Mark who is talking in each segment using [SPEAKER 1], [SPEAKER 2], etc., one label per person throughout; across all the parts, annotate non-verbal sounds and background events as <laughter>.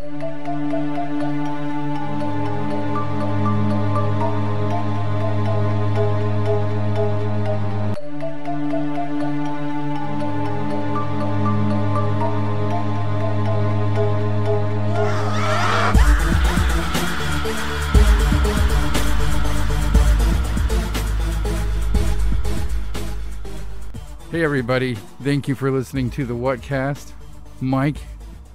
[SPEAKER 1] Hey everybody, thank you for listening to the Whatcast. Mike,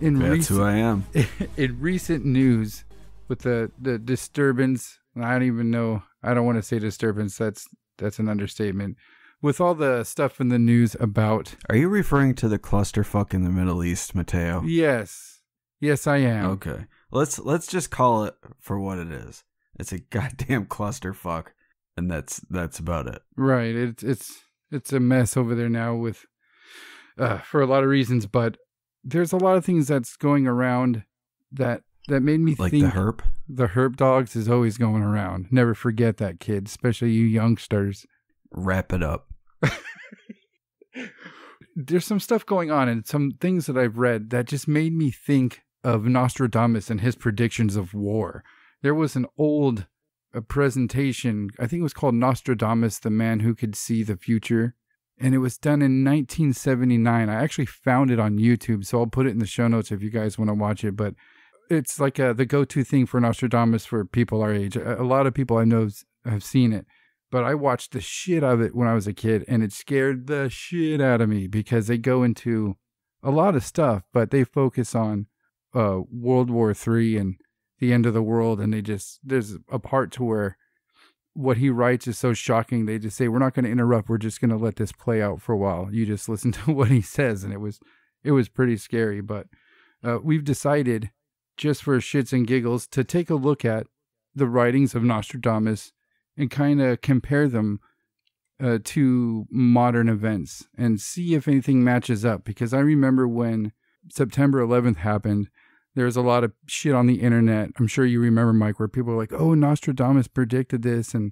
[SPEAKER 1] in
[SPEAKER 2] That's
[SPEAKER 1] recent
[SPEAKER 2] who I am. <laughs>
[SPEAKER 1] in recent news with the the disturbance, I don't even know. I don't want to say disturbance. That's that's an understatement. With all the stuff in the news about
[SPEAKER 2] Are you referring to the clusterfuck in the Middle East, Mateo?
[SPEAKER 1] yes, yes, I am.
[SPEAKER 2] Okay. Let's let's just call it for what it is. It's a <laughs> goddamn clusterfuck, and that's that's about it.
[SPEAKER 1] Right. It's it's it's a mess over there now with uh for a lot of reasons, but there's a lot of things that's going around that that made me
[SPEAKER 2] Like
[SPEAKER 1] think
[SPEAKER 2] the herp.
[SPEAKER 1] the herp dogs is always going around. Never forget that kid, especially you youngsters.
[SPEAKER 2] Wrap it up. <laughs>
[SPEAKER 1] There's some stuff going on and some things that I've read that just made me think of Nostradamus and his predictions of war. There was an old a presentation, I think it was called Nostradamus, the man who could see the future. And it was done in 1979. I actually found it on YouTube, so I'll put it in the show notes if you guys want to watch it. But it's like uh the go to thing for Nostradamus for people our age. A, a lot of people I know have seen it, but I watched the shit out of it when I was a kid, and it scared the shit out of me because they go into a lot of stuff, but they focus on uh, World War Three and the end of the world, and they just there's a part to where what he writes is so shocking. They just say we're not going to interrupt. We're just going to let this play out for a while. You just <laughs> listen to what he says, and it was it was pretty scary. But uh, we've decided just for shits and giggles to take a look at the writings of Nostradamus and kind of compare them uh, to modern events and see if anything matches up. Because I remember when September 11th happened, there was a lot of shit on the internet. I'm sure you remember, Mike, where people were like, "Oh, Nostradamus predicted this," and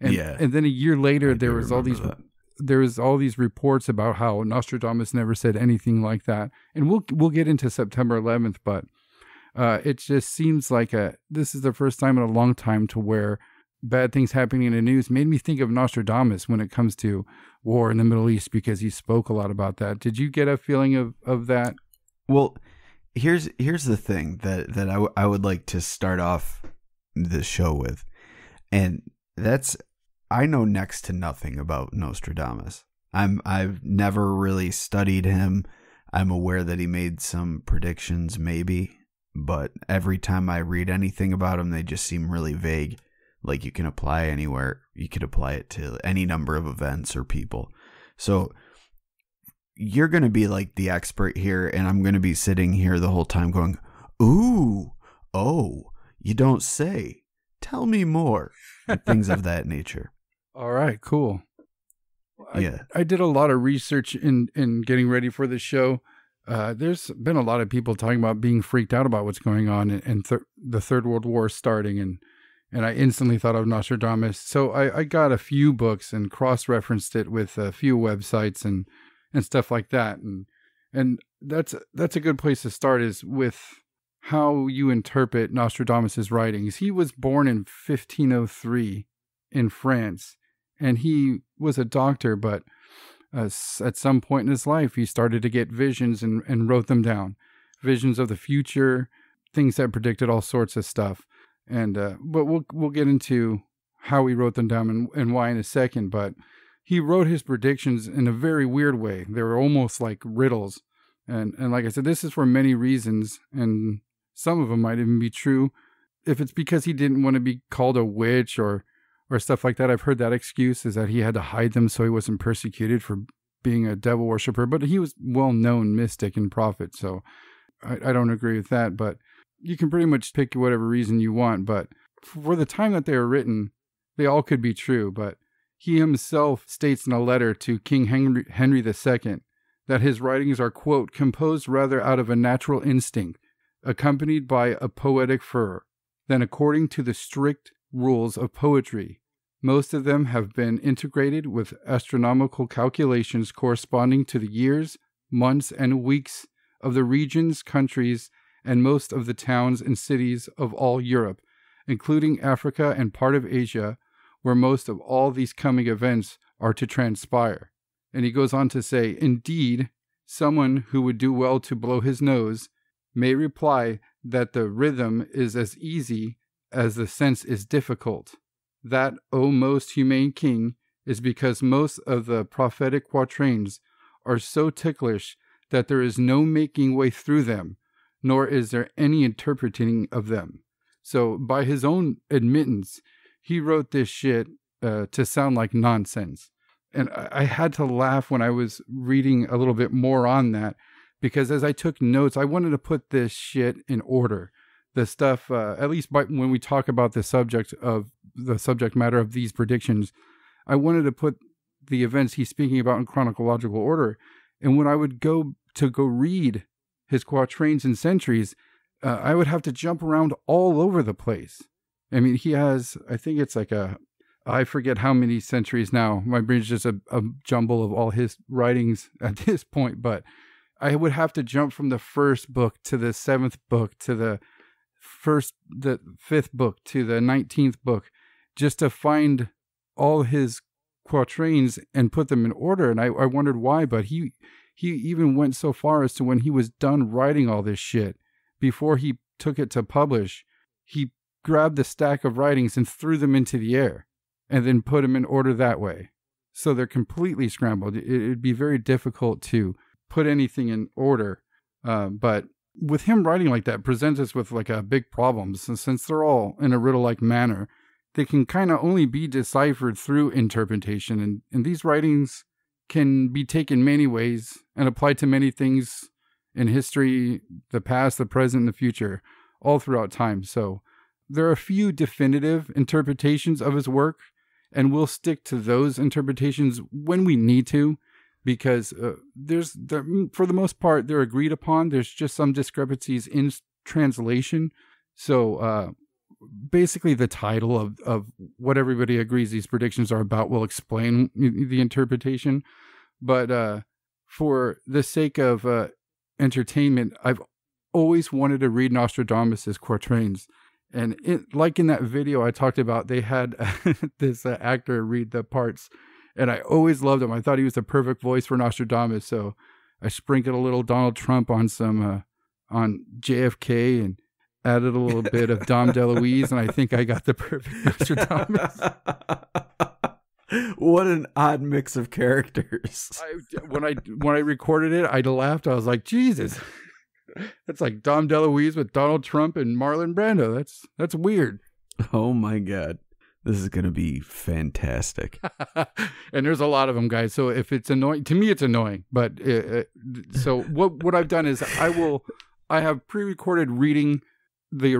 [SPEAKER 1] and
[SPEAKER 2] Yeah.
[SPEAKER 1] and then a year later,
[SPEAKER 2] I
[SPEAKER 1] there was all these
[SPEAKER 2] that.
[SPEAKER 1] there was all these reports about how Nostradamus never said anything like that, and we'll we'll get into September 11th, but uh, it just seems like a this is the first time in a long time to where bad things happening in the news made me think of Nostradamus when it comes to war in the Middle East because he spoke a lot about that. Did you get a feeling of of that?
[SPEAKER 2] Well, here's here's the thing that that I, w- I would like to start off the show with, and that's I know next to nothing about Nostradamus. I'm I've never really studied him. I'm aware that he made some predictions, maybe, but every time I read anything about him, they just seem really vague. Like you can apply anywhere, you could apply it to any number of events or people. So you're going to be like the expert here, and I'm going to be sitting here the whole time going, Ooh, oh, you don't say. Tell me more. and things of that nature. <laughs>
[SPEAKER 1] All right, cool. I,
[SPEAKER 2] Yeah.
[SPEAKER 1] I did a lot of research in in getting ready for the show. Uh, there's been a lot of people talking about being freaked out about what's going on and, and thir- the Third World War starting, and and I instantly thought of Nostradamus. So I, I got a few books and cross referenced it with a few websites and and stuff like that, and and that's that's a good place to start is with how you interpret Nostradamus's writings. He was born in 1503 in France, and he was a doctor, but uh, at some point in his life, he started to get visions and, and wrote them down visions of the future, things that predicted all sorts of stuff. And uh, but we'll we'll get into how he wrote them down and, and why in a second. But he wrote his predictions in a very weird way. They were almost like riddles. And and like I said, this is for many reasons, and some of them might even be true. If it's because he didn't want to be called a witch or or stuff like that, I've heard that excuse is that he had to hide them so he wasn't persecuted for being a devil worshiper. But he was well known mystic and prophet, so I, I don't agree with that. But you can pretty much pick whatever reason you want. But for the time that they were written, they all could be true. But he himself states in a letter to King Henry, Henry II that his writings are, quote, composed rather out of a natural instinct, accompanied by a poetic fervor, than according to the strict rules of poetry. Most of them have been integrated with astronomical calculations corresponding to the years, months, and weeks of the regions, countries, and most of the towns and cities of all Europe, including Africa and part of Asia, where most of all these coming events are to transpire. And he goes on to say, Indeed, someone who would do well to blow his nose may reply that the rhythm is as easy as the sense is difficult. That, O most humane king, is because most of the prophetic quatrains are so ticklish that there is no making way through them, nor is there any interpreting of them. So, by his own admittance, he wrote this shit uh, to sound like nonsense. And I, I had to laugh when I was reading a little bit more on that because as I took notes, I wanted to put this shit in order. The stuff, uh, at least by, when we talk about the subject of the subject matter of these predictions, I wanted to put the events he's speaking about in chronological order. And when I would go to go read his quatrains and centuries, uh, I would have to jump around all over the place. I mean, he has, I think it's like a, I forget how many centuries now. My brain's just a, a jumble of all his writings <laughs> at this point, but I would have to jump from the first book to the seventh book to the first, the fifth book to the 19th book just to find all his quatrains and put them in order. And I, I wondered why, but he, he even went so far as to when he was done writing all this shit, before he took it to publish, he grabbed the stack of writings and threw them into the air and then put them in order that way. So they're completely scrambled. It, would be very difficult to put anything in order. Uh, but with him writing like that presents us with like a big problem since, since they're all in a riddle like manner they can kind of only be deciphered through interpretation and, and these writings can be taken many ways and applied to many things in history the past the present and the future all throughout time so there are a few definitive interpretations of his work and we'll stick to those interpretations when we need to because uh, there's there, for the most part they're agreed upon. There's just some discrepancies in translation. So uh, basically, the title of of what everybody agrees these predictions are about will explain the interpretation. But uh, for the sake of uh, entertainment, I've always wanted to read Nostradamus's quatrains. And it, like in that video I talked about, they had <laughs> this uh, actor read the parts and I always loved him. I thought he was the perfect voice for Nostradamus. So I sprinkled a little Donald Trump on some uh, on JFK and added a little bit of Dom DeLuise, and I think I got the perfect <laughs> Nostradamus. <laughs>
[SPEAKER 2] what an odd mix of characters.
[SPEAKER 1] I, when I when I recorded it, I laughed. I was like, Jesus. That's like Dom DeLuise with Donald Trump and Marlon Brando. That's that's weird.
[SPEAKER 2] Oh my god. This is going to be fantastic. <laughs>
[SPEAKER 1] and there's a lot of them, guys. So if it's annoying, to me, it's annoying. But uh, uh <laughs> so what what I've done is I will I have pre-recorded reading the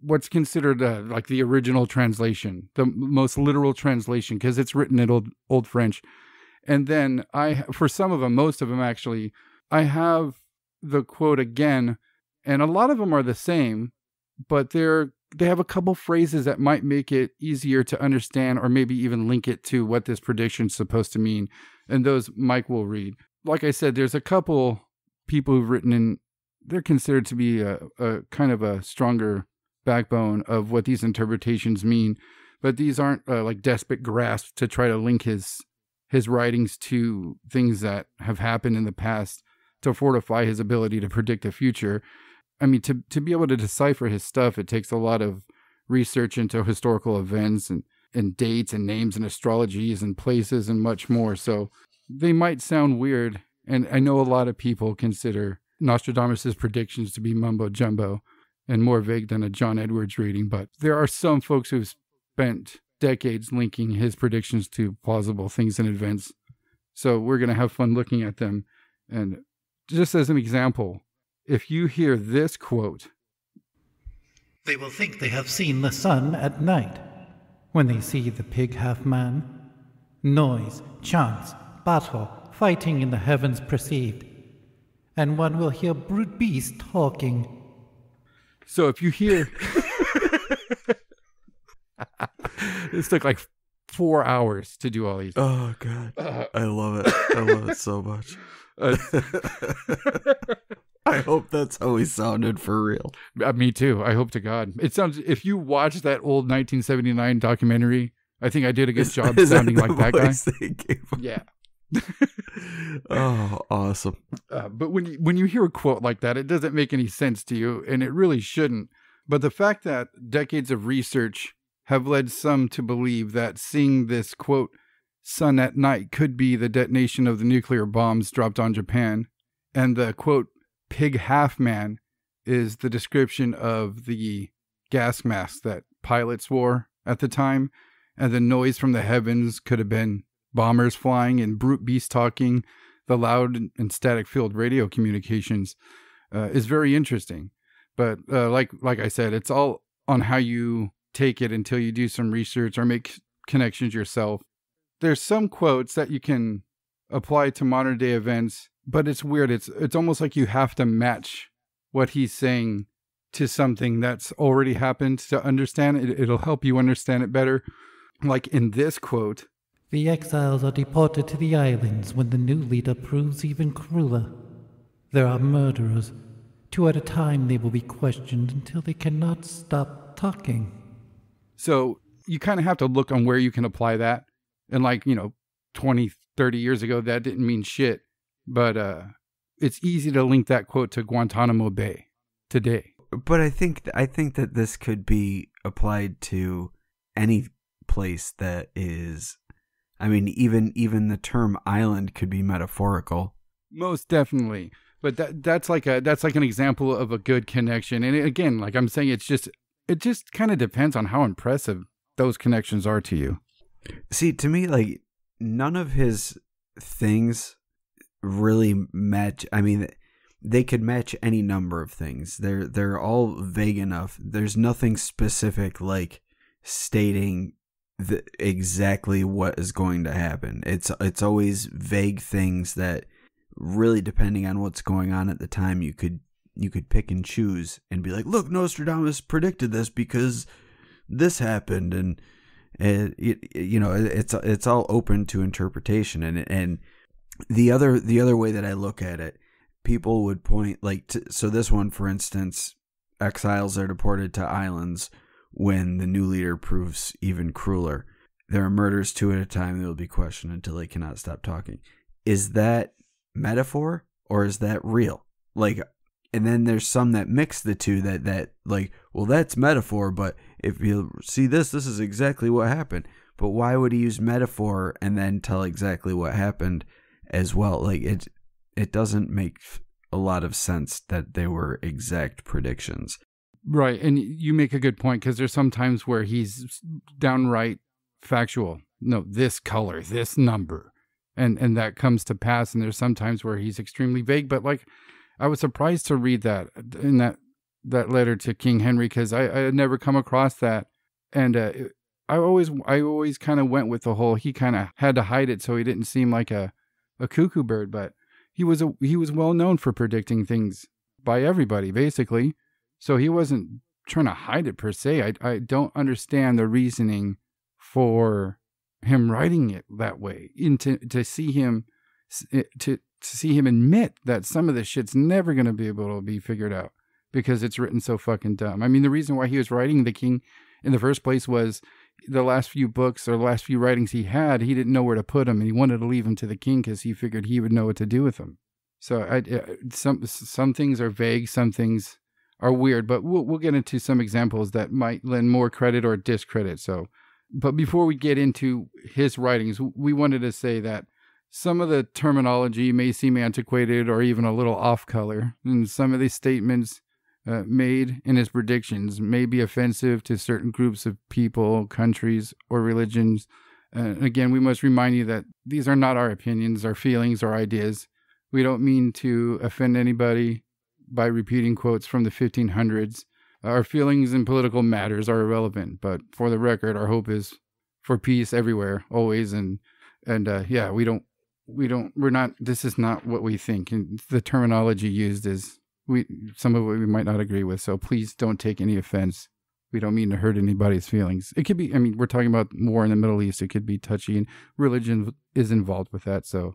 [SPEAKER 1] what's considered uh, like the original translation, the most literal translation, because it's written in old old French. And then I, for some of them, most of them actually, I have the quote again, and a lot of them are the same, but they're they have a couple phrases that might make it easier to understand or maybe even link it to what this prediction is supposed to mean. And those Mike will read. Like I said, there's a couple people who've written in, they're considered to be a, a kind of a stronger backbone of what these interpretations mean. But these aren't uh, like desperate grasps to try to link his his writings to things that have happened in the past to fortify his ability to predict the future. I mean, to to be able to decipher his stuff, it takes a lot of research into historical events and and dates and names and astrologies and places and much more. So they might sound weird, and I know a lot of people consider Nostradamus' predictions to be mumbo jumbo and more vague than a John Edwards reading, but there are some folks who've spent decades linking his predictions to plausible things and events. So we're going to have fun looking at them. And just as an example, if you hear this quote,
[SPEAKER 3] they will think they have seen the sun at night when they see the pig half man. Noise, chance, battle, fighting in the heavens perceived, and one will hear brute beasts talking.
[SPEAKER 1] So if you hear. <laughs> this took like four hours to do all these.
[SPEAKER 2] Oh, God. Uh, <laughs> I love it. I love it so much. Uh, <laughs> I hope that's how he sounded for real.
[SPEAKER 1] Uh, me too. I hope to God. It sounds. If you watch that old 1979 documentary, I think I did a good
[SPEAKER 2] Is-
[SPEAKER 1] job
[SPEAKER 2] is
[SPEAKER 1] sounding
[SPEAKER 2] the
[SPEAKER 1] like that guy.
[SPEAKER 2] they gave him?
[SPEAKER 1] Yeah. <laughs>
[SPEAKER 2] Oh, awesome.
[SPEAKER 1] Uh, but when you, when you hear a quote like that, it doesn't make any sense to you, and it really shouldn't. But the fact that decades of research have led some to believe that seeing this quote sun at night could be the detonation of the nuclear bombs dropped on Japan, and the quote pig half man is the description of the gas mask that pilots wore at the time, and the noise from the heavens could have been bombers flying and brute beast talking the loud and static field radio communications uh, is very interesting. But uh, like like I said, it's all on how you take it until you do some research or make connections yourself. There's some quotes that you can apply to modern day events, but it's weird. It's it's almost like you have to match what he's saying to something that's already happened to understand it. It'll help you understand it better. Like in this quote,
[SPEAKER 3] The exiles are deported to the islands when the new leader proves even crueler. There are murderers. Two at a time they will be questioned until they cannot stop talking.
[SPEAKER 1] So you kind of have to look on where you can apply that. And like, you know, 20, 30 years ago, that didn't mean shit. But uh, it's easy to link that quote to Guantanamo Bay today.
[SPEAKER 2] But I think I think that this could be applied to any place that is I mean even even the term island could be metaphorical.
[SPEAKER 1] Most definitely. But that that's like a that's like an example of a good connection. And again, like I'm saying, it's just it just kind of depends on how impressive those connections are to you.
[SPEAKER 2] See, to me like none of his things really match I mean they could match any number of things. They're they're all vague enough. There's nothing specific like stating the, exactly what is going to happen. It's it's always vague things that really depending on what's going on at the time you could you could pick and choose and be like, "Look, Nostradamus predicted this because this happened." And Eh, it, it you know, it's it's all open to interpretation and and the other the other way that I look at it, people would point like to, so this one for instance, exiles are deported to islands when the new leader proves even crueler. There are murders two at a time. They will be questioned until they cannot stop talking. Is that metaphor or is that real? Like, and then there's some that mix the two that that like, well, that's metaphor, but if you see this, this is exactly what happened. But why would he use metaphor and then tell exactly what happened as well? Like it, it doesn't make a lot of sense that they were exact predictions.
[SPEAKER 1] Right. And you make a good point because there's some times where he's downright factual. No, this color, this number. And and that comes to pass. And there's some times where he's extremely vague. But like I was surprised to read that in that that letter to King Henry because I, I had never come across that. And uh, I always I always kind of went with the whole he kind of had to hide it so he didn't seem like a, a cuckoo bird, but he was a he was well known for predicting things by everybody basically. So he wasn't trying to hide it per se. I I don't understand the reasoning for him writing it that way. And to to see him to to see him admit that some of this shit's never going to be able to be figured out because it's written so fucking dumb. I mean, the reason why he was writing the king in the first place was the last few books or the last few writings he had, he didn't know where to put them, and he wanted to leave them to the king because he figured he would know what to do with them. So I, I, some some things are vague, some things are weird, but we'll we'll get into some examples that might lend more credit or discredit. So, but before we get into his writings, we wanted to say that some of the terminology may seem antiquated or even a little off color, and some of these statements uh, made in his predictions may be offensive to certain groups of people, countries, or religions. Uh, again, we must remind you that these are not our opinions, our feelings, or ideas. We don't mean to offend anybody by repeating quotes from the 1500s. Our feelings in political matters are irrelevant, but for the record, our hope is for peace everywhere, always. And and uh, yeah, we don't we don't we're not. This is not what we think, and the terminology used is we some of it we might not agree with. So please don't take any offense. We don't mean to hurt anybody's feelings. It could be. I mean, we're talking about war in the Middle East. It could be touchy, and religion is involved with that. So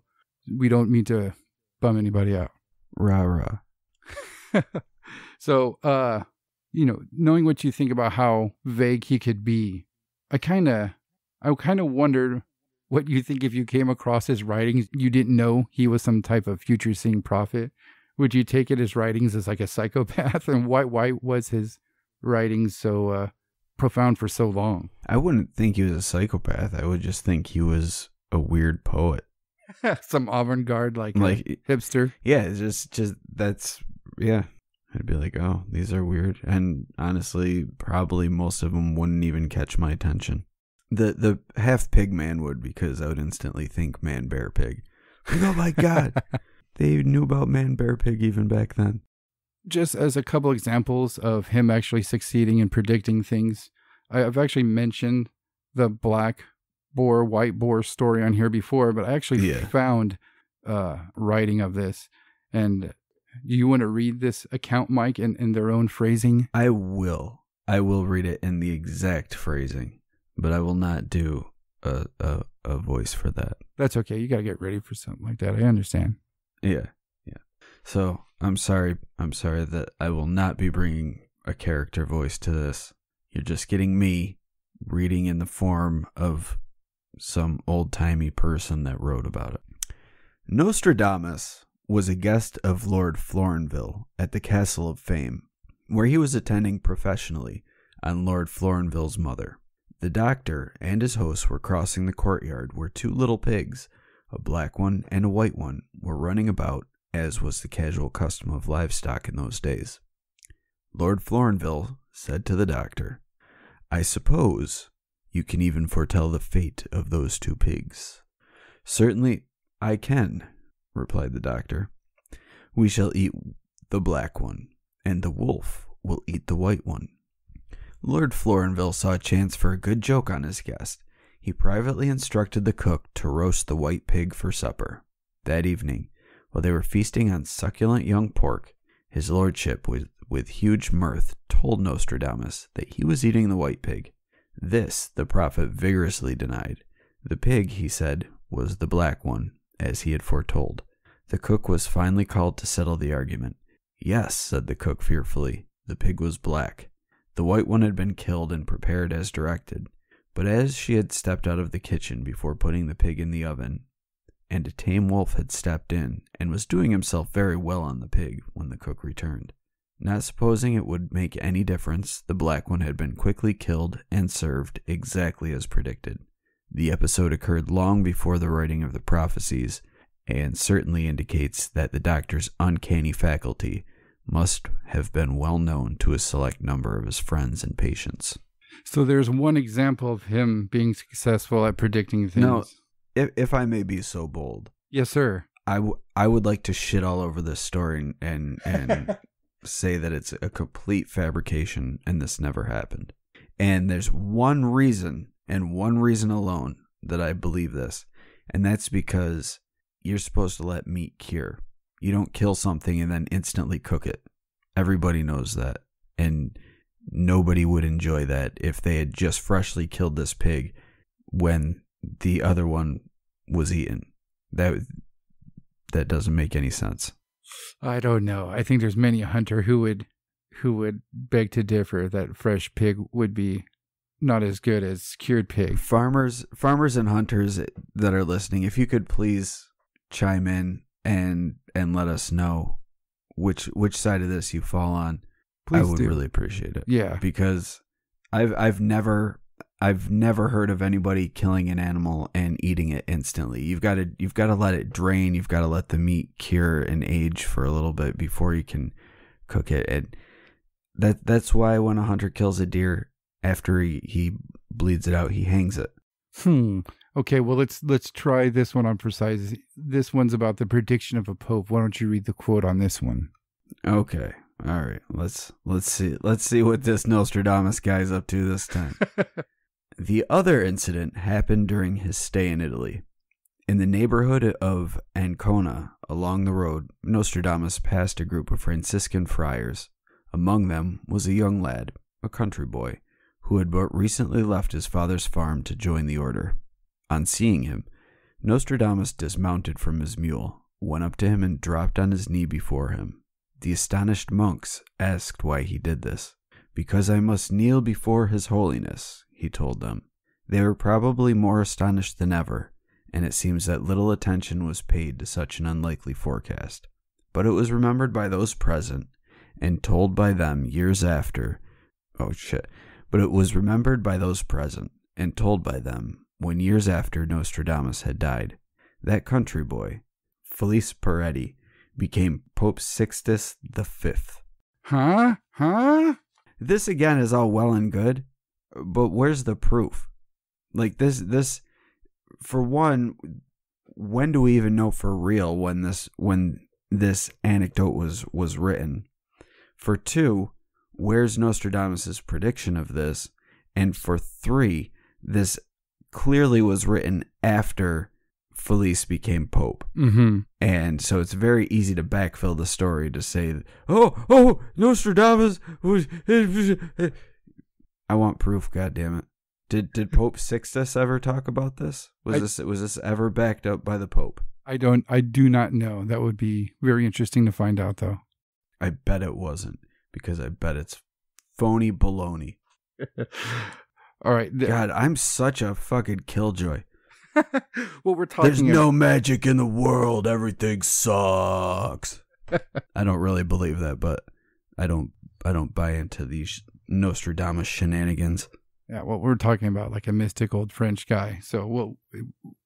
[SPEAKER 1] we don't mean to bum anybody out.
[SPEAKER 2] Rah rah. <laughs>
[SPEAKER 1] so, uh, you know, knowing what you think about how vague he could be, I kind of, I kind of wondered what you think if you came across his writings, you didn't know he was some type of future seeing prophet. Would you take it his writings as like a psychopath, <laughs> and why why was his writings so uh, profound for so long?
[SPEAKER 2] I wouldn't think he was a psychopath. I would just think he was a weird poet. <laughs>
[SPEAKER 1] some avant-garde like, uh,
[SPEAKER 2] Like-
[SPEAKER 1] hipster.
[SPEAKER 2] Yeah, it's just just that's yeah. I'd be like, oh, these are weird, and honestly, probably most of them wouldn't even catch my attention. The the half pig man would because I would instantly think man bear pig. Like, <laughs> oh my god, they knew about man bear pig even back then.
[SPEAKER 1] just as a couple examples of him actually succeeding in predicting things, I- I've actually mentioned the black boar, white boar story on here before, but I actually
[SPEAKER 2] Yeah.
[SPEAKER 1] found uh, writing of this. And do you want to read this account, Mike, in, in their own phrasing?
[SPEAKER 2] I will. I will read it in the exact phrasing, but I will not do a a, a voice for that.
[SPEAKER 1] That's okay. You got to get ready for something like that. I understand.
[SPEAKER 2] Yeah, yeah. So I'm sorry. I'm sorry that I will not be bringing a character voice to this. You're just getting me reading in the form of some old timey person that wrote about it. Nostradamus was a guest of Lord Florinville at the Castle of Fains, where he was attending professionally on Lord Florinville's mother. The doctor and his host were crossing the courtyard where two little pigs, a black one and a white one, were running about, as was the casual custom of livestock in those days. Lord Florinville said to the doctor, I suppose you can even foretell the fate of those two pigs. Certainly I can, replied the doctor. We shall eat the black one, and the wolf will eat the white one. Lord Florinville saw a chance for a good joke on his guest. He privately instructed the cook to roast the white pig for supper. That evening, while they were feasting on succulent young pork, his lordship, with, with huge mirth, told Nostradamus that he was eating the white pig. This the prophet vigorously denied. The pig, he said, was the black one, as he had foretold. The cook was finally called to settle the argument. Yes, said the cook fearfully, the pig was black. The white one had been killed and prepared as directed, but as she had stepped out of the kitchen before putting the pig in the oven, and a tame wolf had stepped in and was doing himself very well on the pig when the cook returned. Not supposing it would make any difference, the black one had been quickly killed and served exactly as predicted. The episode occurred long before the writing of the prophecies, and certainly indicates that the doctor's uncanny faculty must have been well known to a select number of his friends and patients.
[SPEAKER 1] So there's one example of him being successful at predicting things.
[SPEAKER 2] No. If, if I may be so bold,
[SPEAKER 1] Yes, sir.
[SPEAKER 2] I, w- I would like to shit all over this story and, and, and <laughs> say that it's a complete fabrication and this never happened. And there's one reason and one reason alone that I believe this, and that's because you're supposed to let meat cure. You don't kill something and then instantly cook it. Everybody knows that. And nobody would enjoy that if they had just freshly killed this pig when the other one was eaten. That that doesn't make any sense.
[SPEAKER 1] I don't know. I think there's many a hunter who would who would beg to differ that fresh pig would be not as good as cured pig.
[SPEAKER 2] Farmers farmers and hunters that are listening, if you could please chime in and and let us know which which side of this you fall on. I would
[SPEAKER 1] do.
[SPEAKER 2] really appreciate it.
[SPEAKER 1] Yeah.
[SPEAKER 2] because I've I've never I've never heard of anybody killing an animal and eating it instantly. You've got to you've got to let it drain. You've got to let the meat cure and age for a little bit before you can cook it. And that that's why when a hunter kills a deer after he, he bleeds it out, he hangs it.
[SPEAKER 1] Hmm. Okay, well let's let's try this one on precise. This one's about the prediction of a pope. Why don't you read the quote on this one?
[SPEAKER 2] Okay. All right. Let's let's see let's see what this Nostradamus guy's up to this time. <laughs> The other incident happened during his stay in Italy. In the neighborhood of Ancona, along the road, Nostradamus passed a group of Franciscan friars. Among them was a young lad, a country boy, who had but recently left his father's farm to join the order. On seeing him, Nostradamus dismounted from his mule, went up to him, and dropped on his knee before him. The astonished monks asked why he did this. Because I must kneel before His Holiness, he told them. They were probably more astonished than ever, and it seems that little attention was paid to such an unlikely forecast. But it was remembered by those present, and told by them years after. Oh shit. But it was remembered by those present, and told by them when years after Nostradamus had died. That country boy, Felice Peretti, became Pope Sixtus V.
[SPEAKER 1] Huh? Huh?
[SPEAKER 2] This again is all well and good, but where's the proof? Like this this for one, when do we even know for real when this when this anecdote was was written? For two, where's Nostradamus's prediction of this? And for three, this clearly was written after Felice became pope.
[SPEAKER 1] Mm-hmm.
[SPEAKER 2] And so it's very easy to backfill the story to say, "Oh, oh, Nostradamus was." I want proof. God damn it! Did did Pope Sixtus ever talk about this? Was
[SPEAKER 1] I-
[SPEAKER 2] this was this ever backed up by the Pope?
[SPEAKER 1] I don't. I do not know. That would be very interesting to find out, though.
[SPEAKER 2] I bet it wasn't because I bet it's phony baloney. <laughs>
[SPEAKER 1] All right.
[SPEAKER 2] God, I'm such a fucking killjoy. <laughs>
[SPEAKER 1] well, we're talking.
[SPEAKER 2] There's no magic in the world. Everything sucks. <laughs> I don't really believe that, but I don't. I don't buy into these Nostradamus shenanigans.
[SPEAKER 1] Yeah. Well, we're talking about like a mystic old French guy. So we'll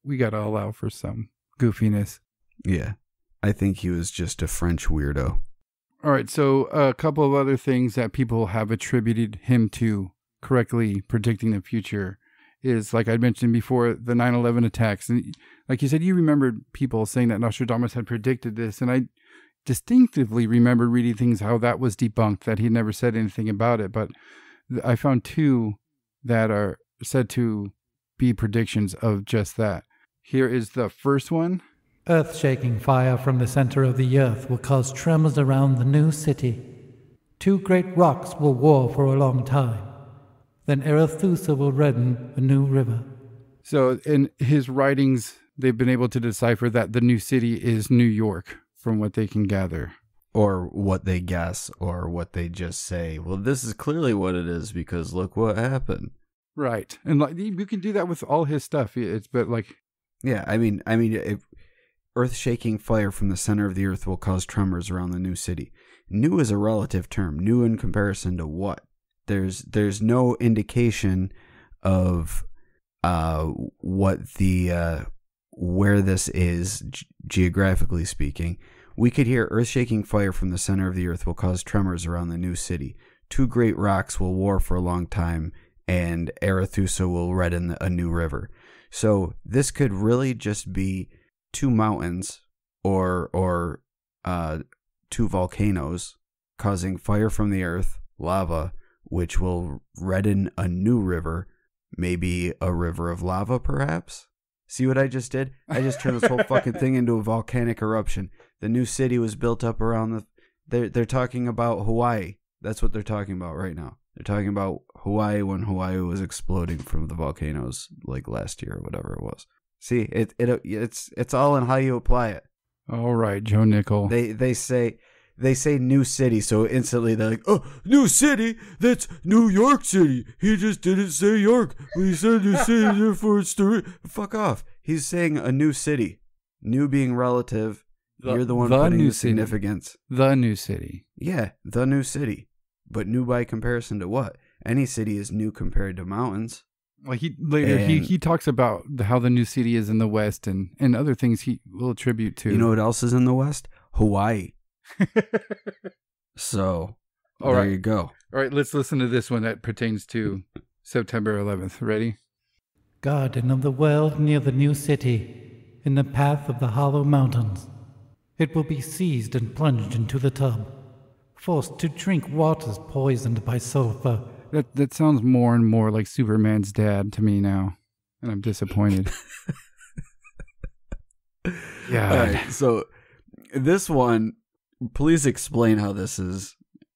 [SPEAKER 1] we got to allow for some goofiness.
[SPEAKER 2] Yeah, I think he was just a French weirdo.
[SPEAKER 1] All right. So a couple of other things that people have attributed him to correctly predicting the future is like I mentioned before the 9/11 attacks and like you said you remembered people saying that Nostradamus had predicted this and I distinctively remember reading things how that was debunked that he never said anything about it but I found two that are said to be predictions of just that. Here is the first one.
[SPEAKER 3] Earth shaking fire from the center of the earth will cause tremors around the new city. Two great rocks will war for a long time. Then Arethusa will redden a new river.
[SPEAKER 1] So in his writings, they've been able to decipher that the new city is New York, from what they can gather.
[SPEAKER 2] Or what they guess, or what they just say. Well, this is clearly what it is because look what happened.
[SPEAKER 1] Right, and like you can do that with all his stuff. It's but like
[SPEAKER 2] Yeah, I mean, I mean, if earth-shaking fire from the center of the earth will cause tremors around the new city. New is a relative term. New in comparison to what? There's there's no indication of uh what the uh where this is g- geographically speaking. We could hear earth-shaking fire from the center of the earth will cause tremors around the new city. Two great rocks will war for a long time, and Arethusa will redden a new river. So this could really just be two mountains or or uh, two volcanoes causing fire from the earth, lava, which will redden a new river, maybe a river of lava, perhaps. See what I just did? I just turned this whole fucking thing into a volcanic eruption. The new city was built up around the. They're they're talking about Hawaii. That's what they're talking about right now. They're talking about Hawaii when Hawaii was exploding from the volcanoes like last year or whatever it was. See, it it it's it's all in how you apply it.
[SPEAKER 1] all right, Joe Nickell.
[SPEAKER 2] They they say they say new city, so instantly they're like, "Oh, new city? That's New York City." He just didn't say York. He said new city, therefore it's the fuck off. He's saying a new city, new being relative.
[SPEAKER 1] The-
[SPEAKER 2] You're the one
[SPEAKER 1] the
[SPEAKER 2] putting
[SPEAKER 1] new
[SPEAKER 2] the
[SPEAKER 1] city.
[SPEAKER 2] significance.
[SPEAKER 1] the new city.
[SPEAKER 2] Yeah, the new city, but new by comparison to what? Any city is new compared to mountains.
[SPEAKER 1] Like he later he
[SPEAKER 2] And-
[SPEAKER 1] he talks about how the new city is in the west and and other things he will attribute to.
[SPEAKER 2] You know what else is in the west? Hawaii. <laughs> So
[SPEAKER 1] All
[SPEAKER 2] there
[SPEAKER 1] right.
[SPEAKER 2] you go.
[SPEAKER 1] all right, let's listen to this one that pertains to mm-hmm. September 11th. Ready?
[SPEAKER 3] Garden of the world near the new city, in the path of the hollow mountains. It will be seized and plunged into the tub, forced to drink waters poisoned by sulfur.
[SPEAKER 1] That that sounds more and more like Superman's dad to me now, and I'm disappointed. <laughs> yeah.
[SPEAKER 2] All right. So this one, please explain how this is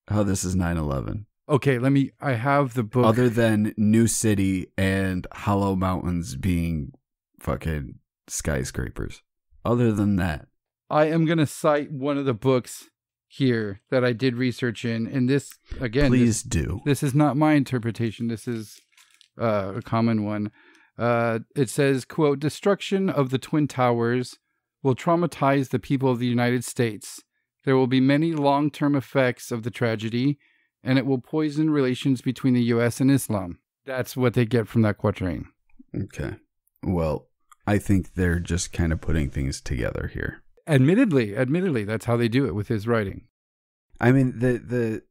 [SPEAKER 2] how this is 9/11.
[SPEAKER 1] Okay, let me. I have the book.
[SPEAKER 2] Other than New City and Hollow Mountains being fucking skyscrapers. Other than that,
[SPEAKER 1] I am going to cite one of the books here that I did research in, and this again, this-
[SPEAKER 2] Please do.
[SPEAKER 1] this is not my interpretation. This is uh, a common one. Uh, it says, "quote Destruction of the twin towers will traumatize the people of the United States. There will be many long-term effects of the tragedy, and it will poison relations between the U.S. and Islam." That's what they get from that quatrain.
[SPEAKER 2] Okay. Well, I think they're just kind of putting things together here.
[SPEAKER 1] Admittedly, admittedly, that's how they do it with his writing.
[SPEAKER 2] I mean, the the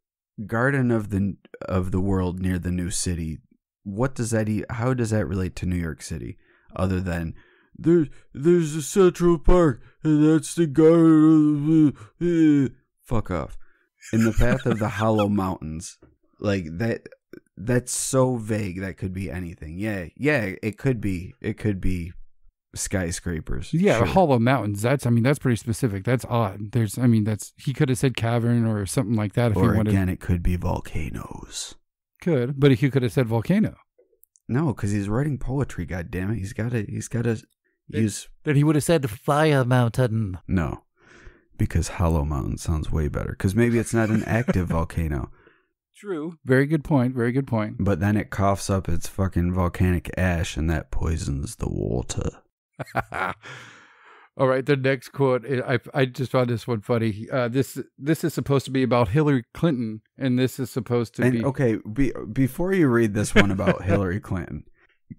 [SPEAKER 2] garden of the of the world near the new city. What does that? E- how does that relate to New York City? Other than there's there's a Central Park and that's the garden. Of, <laughs> fuck off. In the path of the <laughs> Hollow Mountains, like that. That's so vague. That could be anything. Yeah, yeah. It could be. It could be skyscrapers.
[SPEAKER 1] Yeah,
[SPEAKER 2] sure.
[SPEAKER 1] Hollow Mountains. That's, I mean, that's pretty specific. That's odd. There's, I mean, that's he could have said cavern or something like that if
[SPEAKER 2] Or
[SPEAKER 1] he wanted.
[SPEAKER 2] again, it could be volcanoes.
[SPEAKER 1] Could, but he could have said volcano.
[SPEAKER 2] No, because he's writing poetry. God damn it, he's got to. He's got to use
[SPEAKER 3] Then he would have said Fire Mountain.
[SPEAKER 2] no, because Hollow Mountain sounds way better. Because maybe it's not an <laughs> active volcano,
[SPEAKER 1] True. Very good point. Very good point.
[SPEAKER 2] but then it coughs up its fucking volcanic ash, and that poisons the water. <laughs>
[SPEAKER 1] All right, the next quote. I I just found this one funny. Uh, this this is supposed to be about Hillary Clinton, and this is supposed to
[SPEAKER 2] And
[SPEAKER 1] be
[SPEAKER 2] okay, be, before you read this one about Hillary <laughs> Clinton,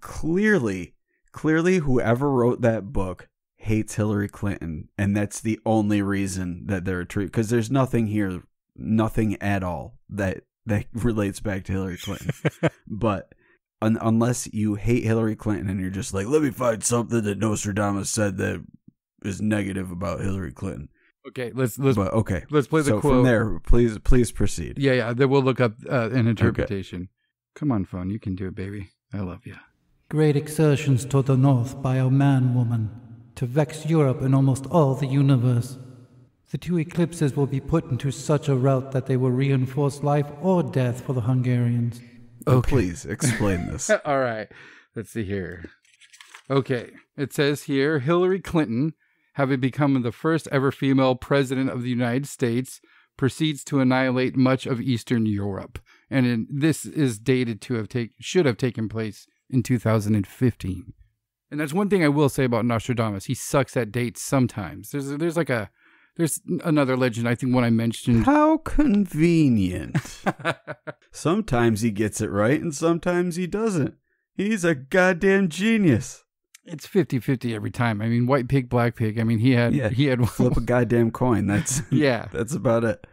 [SPEAKER 2] clearly, clearly, whoever wrote that book hates Hillary Clinton, and that's the only reason that they're true. Because there's nothing here, nothing at all that that <laughs> relates back to Hillary Clinton. <laughs> but un- unless you hate Hillary Clinton and you're just like, let me find something that Nostradamus said that is negative about Hillary Clinton.
[SPEAKER 1] okay. Let's let's
[SPEAKER 2] but okay,
[SPEAKER 1] let's play the
[SPEAKER 2] so
[SPEAKER 1] quote.
[SPEAKER 2] from there, please, please proceed.
[SPEAKER 1] Yeah, yeah. Then we'll look up uh, an interpretation. Come on, phone. You can do it, baby. I love you.
[SPEAKER 3] Great exertions toward the north by a man woman to vex Europe and almost all the universe. The two eclipses will be put into such a route that they will reinforce life or death for the Hungarians.
[SPEAKER 2] Oh, please explain this. <laughs>
[SPEAKER 1] All right. Let's see here. Okay. It says here Hillary Clinton, having become the first ever female president of the United States, proceeds to annihilate much of Eastern Europe. And in, this is dated to have take should have taken place in 2015. And that's one thing I will say about Nostradamus. He sucks at dates sometimes. There's there's like a there's another legend I think one I mentioned.
[SPEAKER 2] How convenient. <laughs> sometimes he gets it right and sometimes he doesn't. He's a goddamn genius.
[SPEAKER 1] It's 50-50 every time. I mean, white pig, black pig. I mean, he had
[SPEAKER 2] Yeah.
[SPEAKER 1] he had
[SPEAKER 2] Flip a goddamn coin. That's <laughs>
[SPEAKER 1] yeah. <laughs>
[SPEAKER 2] that's about it.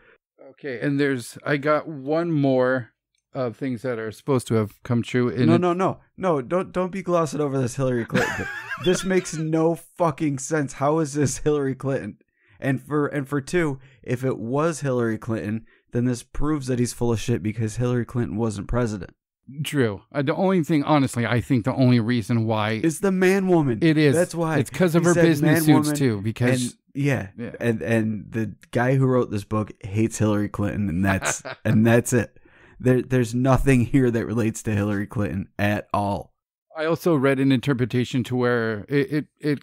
[SPEAKER 1] Okay, and there's I got one more of things that are supposed to have come true. In
[SPEAKER 2] no, no, no, no! Don't don't be glossing over this Hillary Clinton. <laughs> this makes no fucking sense. How is this Hillary Clinton? And for and for two, if it was Hillary Clinton, then this proves that he's full of shit because Hillary Clinton wasn't president.
[SPEAKER 1] True. Uh, the only thing, honestly, I think the only reason why
[SPEAKER 2] Is the man woman?
[SPEAKER 1] it is
[SPEAKER 2] That's why
[SPEAKER 1] it's because of
[SPEAKER 2] He
[SPEAKER 1] her business suits
[SPEAKER 2] woman,
[SPEAKER 1] too. Because
[SPEAKER 2] and yeah,
[SPEAKER 1] Yeah.
[SPEAKER 2] and and the guy who wrote this book hates Hillary Clinton, and that's <laughs> and that's it. There, there's nothing here that relates to Hillary Clinton at all.
[SPEAKER 1] I also read an interpretation to where it, it it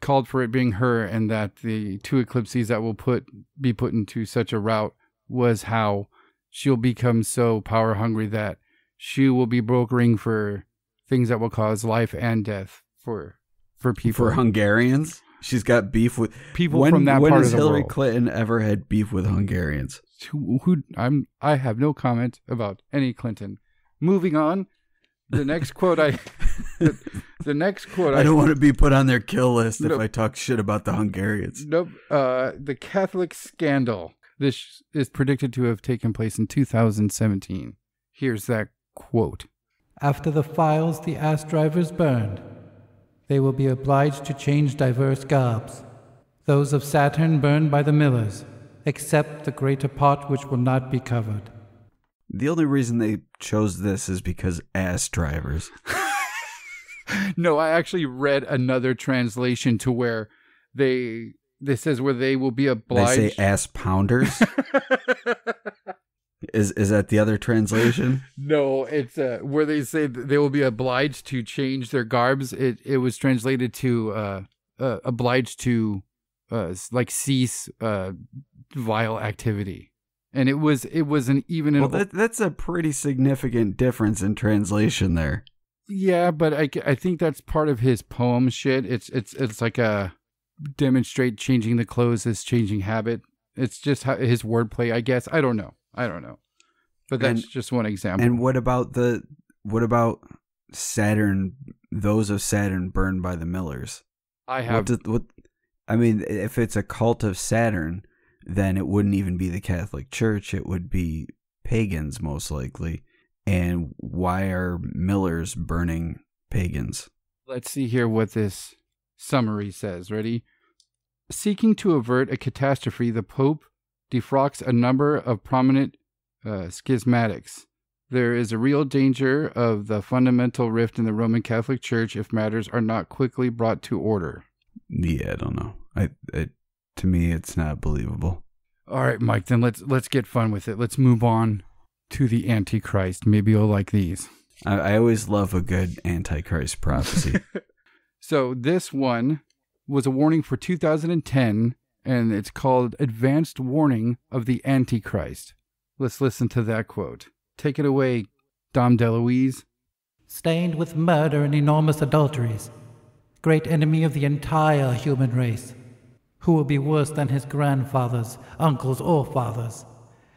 [SPEAKER 1] called for it being her, and that the two eclipses that will put be put into such a route was how she'll become so power hungry that she will be brokering for things that will cause life and death for for people
[SPEAKER 2] For Hungarians, she's got beef with
[SPEAKER 1] people
[SPEAKER 2] when,
[SPEAKER 1] from that
[SPEAKER 2] when
[SPEAKER 1] part
[SPEAKER 2] has
[SPEAKER 1] of the
[SPEAKER 2] Hillary
[SPEAKER 1] world.
[SPEAKER 2] Clinton ever had beef with Hungarians?
[SPEAKER 1] Who, who I'm I have no comment about any Clinton. Moving on, the next quote I <laughs> the, the next quote I,
[SPEAKER 2] I don't want to be put on their kill list if I talk shit about the Hungarians.
[SPEAKER 1] Nope. Uh, the Catholic scandal. This is predicted to have taken place in 2017. Here's that quote.
[SPEAKER 3] After the files the ass drivers burned, they will be obliged to change diverse garbs. Those of Saturn burned by the millers, except the greater part which will not be covered.
[SPEAKER 2] The only reason they chose this is because ass drivers. <laughs>
[SPEAKER 1] No, I actually read another translation to where they this says where they will be obliged.
[SPEAKER 2] They say ass pounders. <laughs> is is that the other translation?
[SPEAKER 1] No, it's uh, where they say they will be obliged to change their garbs. It it was translated to uh, uh obliged to uh like cease uh vile activity. And it was it was an even an
[SPEAKER 2] Well, that, that's a pretty significant difference in translation there.
[SPEAKER 1] Yeah, but I, I think that's part of his poem shit. It's it's it's like a demonstrate changing the clothes is changing habit. It's just how, his wordplay, I guess. I don't know. I don't know. But that's
[SPEAKER 2] And-
[SPEAKER 1] just one example.
[SPEAKER 2] And what about the what about Saturn? Those of Saturn burned by the Millers.
[SPEAKER 1] I
[SPEAKER 2] What,
[SPEAKER 1] have
[SPEAKER 2] did, what? I mean, if it's a cult of Saturn, then it wouldn't even be the Catholic Church. It would be pagans, most likely. And why are Millers burning pagans?
[SPEAKER 1] Let's see here what this summary says. Ready? Seeking to avert a catastrophe, the Pope defrocks a number of prominent uh, schismatics. There is a real danger of the fundamental rift in the Roman Catholic Church if matters are not quickly brought to order.
[SPEAKER 2] Yeah, I don't know. I, I to me, it's not believable.
[SPEAKER 1] All right, Mike, then let's let's get fun with it. Let's move on to the Antichrist. Maybe you'll like these.
[SPEAKER 2] I, I always love a good Antichrist prophecy. <laughs> <laughs>
[SPEAKER 1] So this one was a warning for 2010, and it's called Advanced Warning of the Antichrist. Let's listen to that quote. Take it away, Dom DeLuise.
[SPEAKER 3] stained with murder and enormous adulteries, great enemy of the entire human race, who will be worse than his grandfathers, uncles, or fathers.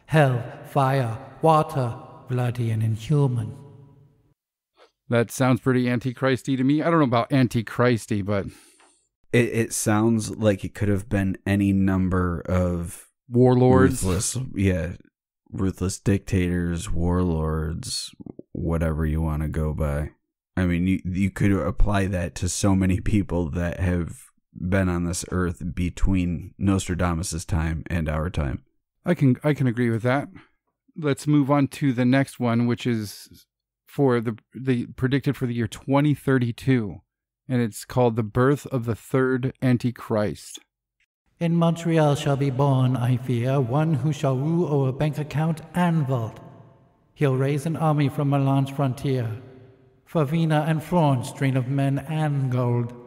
[SPEAKER 3] Hell, fire, water, bloody and inhuman.
[SPEAKER 1] That sounds pretty antichristy to me. I don't know about antichristy, but
[SPEAKER 2] it, it sounds like it could have been any number of
[SPEAKER 1] warlords.
[SPEAKER 2] ruthless, yeah, ruthless dictators, warlords, whatever you want to go by. I mean, you you could apply that to so many people that have been on this earth between Nostradamus' time and our time.
[SPEAKER 1] I can I can agree with that. Let's move on to the next one, which is for the the predicted for the year 2032, and it's called the birth of the third Antichrist.
[SPEAKER 3] In Montreal shall be born, I fear, one who shall rule over bank account and vault. He'll raise an army from Milan's frontier, Favina and Florence drain of men and gold.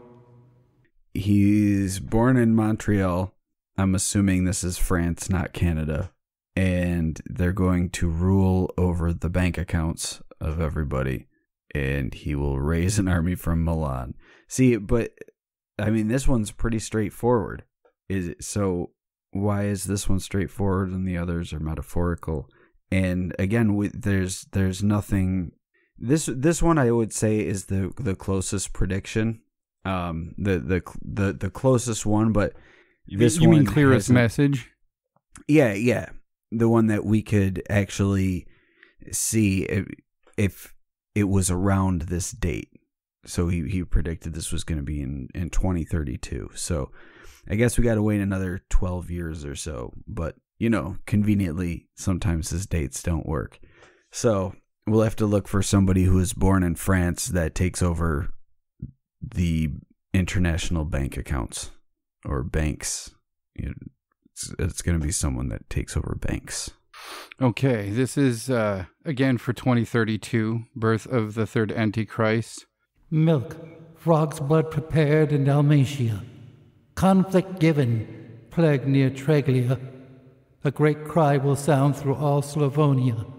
[SPEAKER 2] He's born in Montreal. I'm assuming this is France, not Canada. And they're going to rule over the bank accounts of everybody. And he will raise an army from Milan. See, but I mean, this one's pretty straightforward. Is it, so why is this one straightforward and the others are metaphorical? And again, with, there's there's nothing. This this one I would say is the the closest prediction um the the the the closest one but
[SPEAKER 1] You,
[SPEAKER 2] this
[SPEAKER 1] mean, you mean
[SPEAKER 2] one
[SPEAKER 1] clearest message?
[SPEAKER 2] yeah yeah. The one that we could actually see if, if it was around this date. So he he predicted this was going to be in in 2032 so i guess we got to wait another 12 years or so but you know conveniently sometimes his dates don't work. So we'll have to look for somebody who was born in france that takes over the international bank accounts or banks. It's, it's going to be someone that takes over banks.
[SPEAKER 1] Okay, this is uh, again for 2032, birth of the third Antichrist.
[SPEAKER 3] Milk, frog's blood prepared in Dalmatia. Conflict given, plague near Treglia. A great cry will sound through all Slavonia.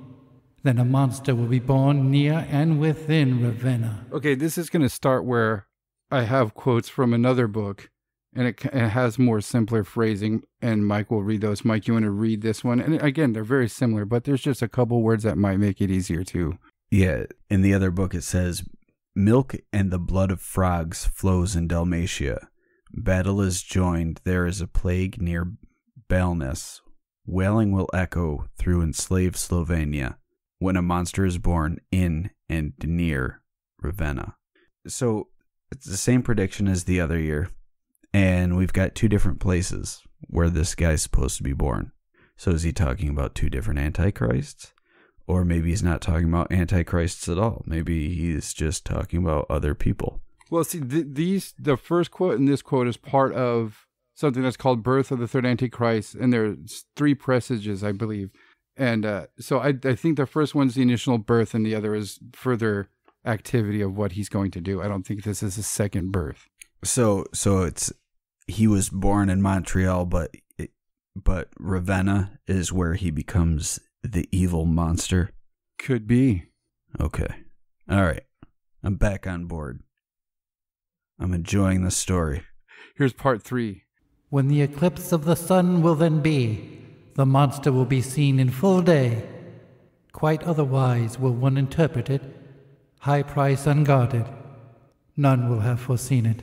[SPEAKER 3] Then a monster will be born near and within Ravenna.
[SPEAKER 1] Okay, this is going to start where I have quotes from another book, and it, it has more simpler phrasing. And Mike will read those. Mike, you want to read this one? And again, they're very similar, but there's just a couple words that might make it easier too.
[SPEAKER 2] Yeah, in the other book it says, "Milk and the blood of frogs flows in Dalmatia. Battle is joined. There is a plague near Balness. Wailing will echo through enslaved Slovenia when a monster is born in and near Ravenna." So it's the same prediction as the other year, and we've got two different places where this guy's supposed to be born. So is he talking about two different antichrists? Or maybe he's not talking about antichrists at all. Maybe he's just talking about other people.
[SPEAKER 1] Well, see, th- these the first quote and this quote is part of something that's called "Birth of the Third Antichrist," and there's three presages, I believe. And uh, so I, I think the first one's the initial birth, and the other is further activity of what he's going to do. I don't think this is his second birth.
[SPEAKER 2] So, so it's he was born in Montreal, but it, but Ravenna is where he becomes the evil monster.
[SPEAKER 1] Could be.
[SPEAKER 2] Okay. All right. I'm back on board. I'm enjoying the story.
[SPEAKER 1] Here's part three.
[SPEAKER 3] When the eclipse of the sun will then be, the monster will be seen in full day. Quite otherwise will one interpret it, high price unguarded. None will have foreseen it.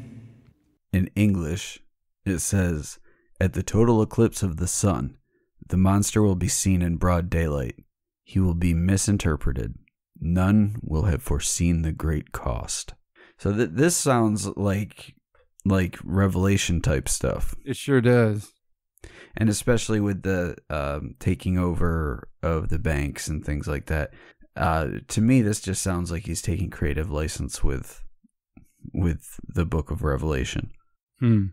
[SPEAKER 2] In English, it says, At the total eclipse of the sun, the monster will be seen in broad daylight. He will be misinterpreted. None will have foreseen the great cost. So th- this sounds like like revelation type stuff.
[SPEAKER 1] It sure does.
[SPEAKER 2] and especially with the um, taking over of the banks and things like that. Uh, to me, this just sounds like he's taking creative license with with the Book of Revelation.
[SPEAKER 1] Hmm.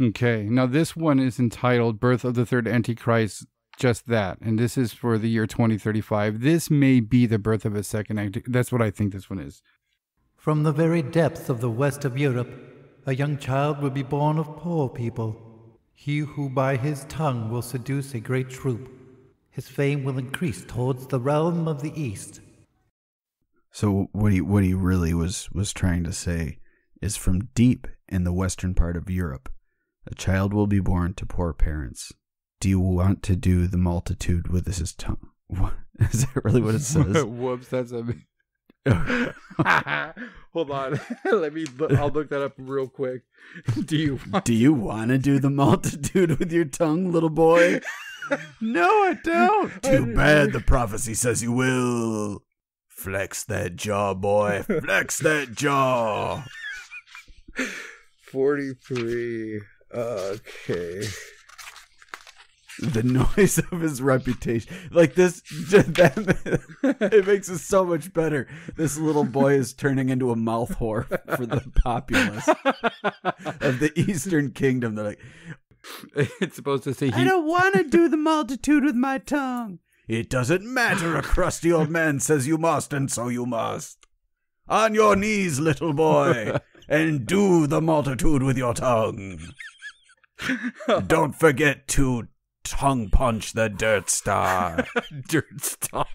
[SPEAKER 1] Okay. Now this one is entitled "Birth of the Third Antichrist." Just that, and this is for the year 2035. This may be the birth of a second. Anti- That's what I think this one is.
[SPEAKER 3] From the very depths of the west of Europe, a young child will be born of poor people. He who by his tongue will seduce a great troop. His fame will increase towards the realm of the east.
[SPEAKER 2] So what he what he really was was trying to say is from deep in the western part of Europe, a child will be born to poor parents. Do you want to do the multitude with his tongue? What <laughs> is that really what it <laughs> says?
[SPEAKER 1] Whoops, that's a. <laughs> Hold on, let me. Look, I'll look that up real quick. Do you? Want-
[SPEAKER 2] Do you want to do the multitude with your tongue, little boy? No, I don't. Too bad the prophecy says you will. Flex that jaw, boy. Flex that jaw.
[SPEAKER 1] Forty-three. Okay.
[SPEAKER 2] The noise of his reputation. Like this, that, it makes it so much better. This little boy is turning into a mouth whore for the populace of the Eastern Kingdom. They're like, <laughs>
[SPEAKER 1] It's supposed to say
[SPEAKER 2] I don't want to <laughs> do the multitude with my tongue. It doesn't matter. A crusty old man says you must, and so you must. On your knees, little boy, <laughs> and do the multitude with your tongue. Don't forget to tongue punch the dirt star.
[SPEAKER 1] Dirt Star.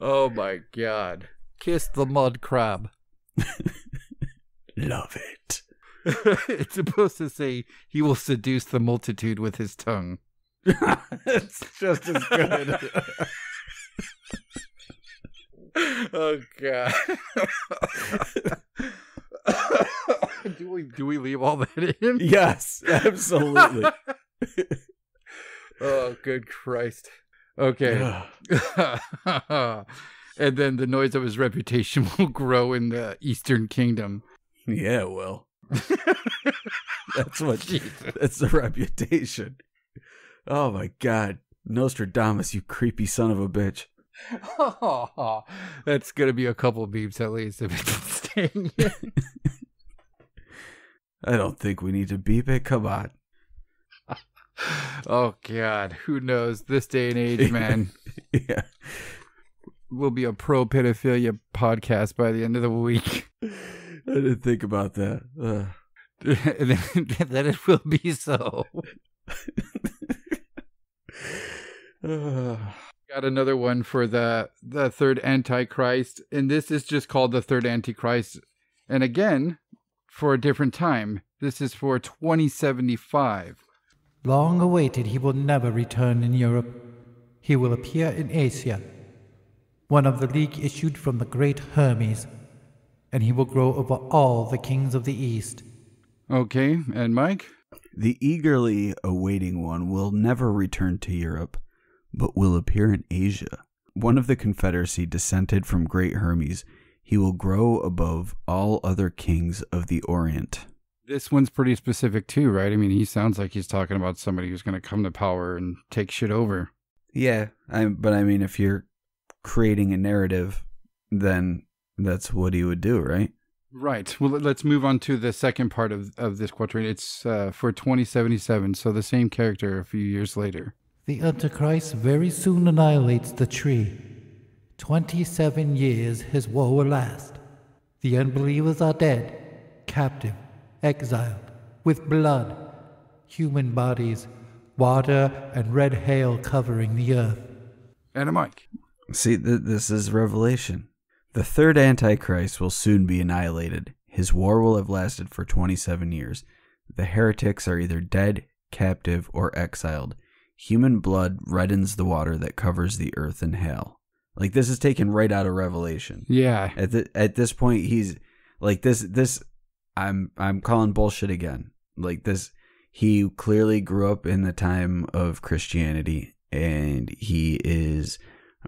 [SPEAKER 1] oh my god. Kiss the mud crab.
[SPEAKER 2] Love it. <laughs>
[SPEAKER 1] it's supposed to say he will seduce the multitude with his tongue. <laughs>
[SPEAKER 2] it's just as good. <laughs>
[SPEAKER 1] oh god. do we do we leave all that in?
[SPEAKER 2] yes, absolutely.
[SPEAKER 1] oh good Christ. Okay. and then the noise of his reputation will grow in the Eastern Kingdom.
[SPEAKER 2] yeah, well. <laughs> That's what
[SPEAKER 1] Jesus.
[SPEAKER 2] that's the reputation. Oh my god. Nostradamus, you creepy son of a bitch. <laughs>
[SPEAKER 1] That's gonna be a couple beeps at least if it's staying. <laughs>
[SPEAKER 2] I don't think we need to beep it. Come on.
[SPEAKER 1] oh God, who knows? This day and age, man,
[SPEAKER 2] Yeah.
[SPEAKER 1] we'll be a pro pedophilia podcast by the end of the week.
[SPEAKER 2] I didn't think about that. Ugh.
[SPEAKER 1] and then, then it will be so.
[SPEAKER 2] Ugh. <sighs>
[SPEAKER 1] Got another one for the the third Antichrist, and this is just called the third Antichrist. And again, for a different time. This is for 2075.
[SPEAKER 3] Long awaited, he will never return in Europe. He will appear in Asia, one of the league issued from the great Hermes, and he will grow over all the kings of the East.
[SPEAKER 1] Okay, and Mike?
[SPEAKER 2] The eagerly awaiting one will never return to Europe, but will appear in Asia. One of the Confederacy descended from great Hermes. He will grow above all other kings of the Orient.
[SPEAKER 1] This one's pretty specific too, right? I mean, he sounds like he's talking about somebody who's going to come to power and take shit over.
[SPEAKER 2] Yeah, I, but I mean, if you're creating a narrative, then that's what he would do, right?
[SPEAKER 1] Right. Well, let- let's move on to the second part of, of this quatrain. It's uh, for 2077, so the same character a few years later.
[SPEAKER 3] The Antichrist very soon annihilates the tree. Twenty seven years his woe will last. The unbelievers are dead, captive, exiled, with blood. human bodies, water and red hail covering the earth.
[SPEAKER 1] And a mic.
[SPEAKER 2] See, th- this is Revelation. The third Antichrist will soon be annihilated. His war will have lasted for 27 years. The heretics are either dead, captive, or exiled. Human blood reddens the water that covers the earth and hail. Like this is taken right out of Revelation.
[SPEAKER 1] Yeah.
[SPEAKER 2] At the, at this point, he's like this. This I'm I'm calling bullshit again. Like this, he clearly grew up in the time of Christianity, and he is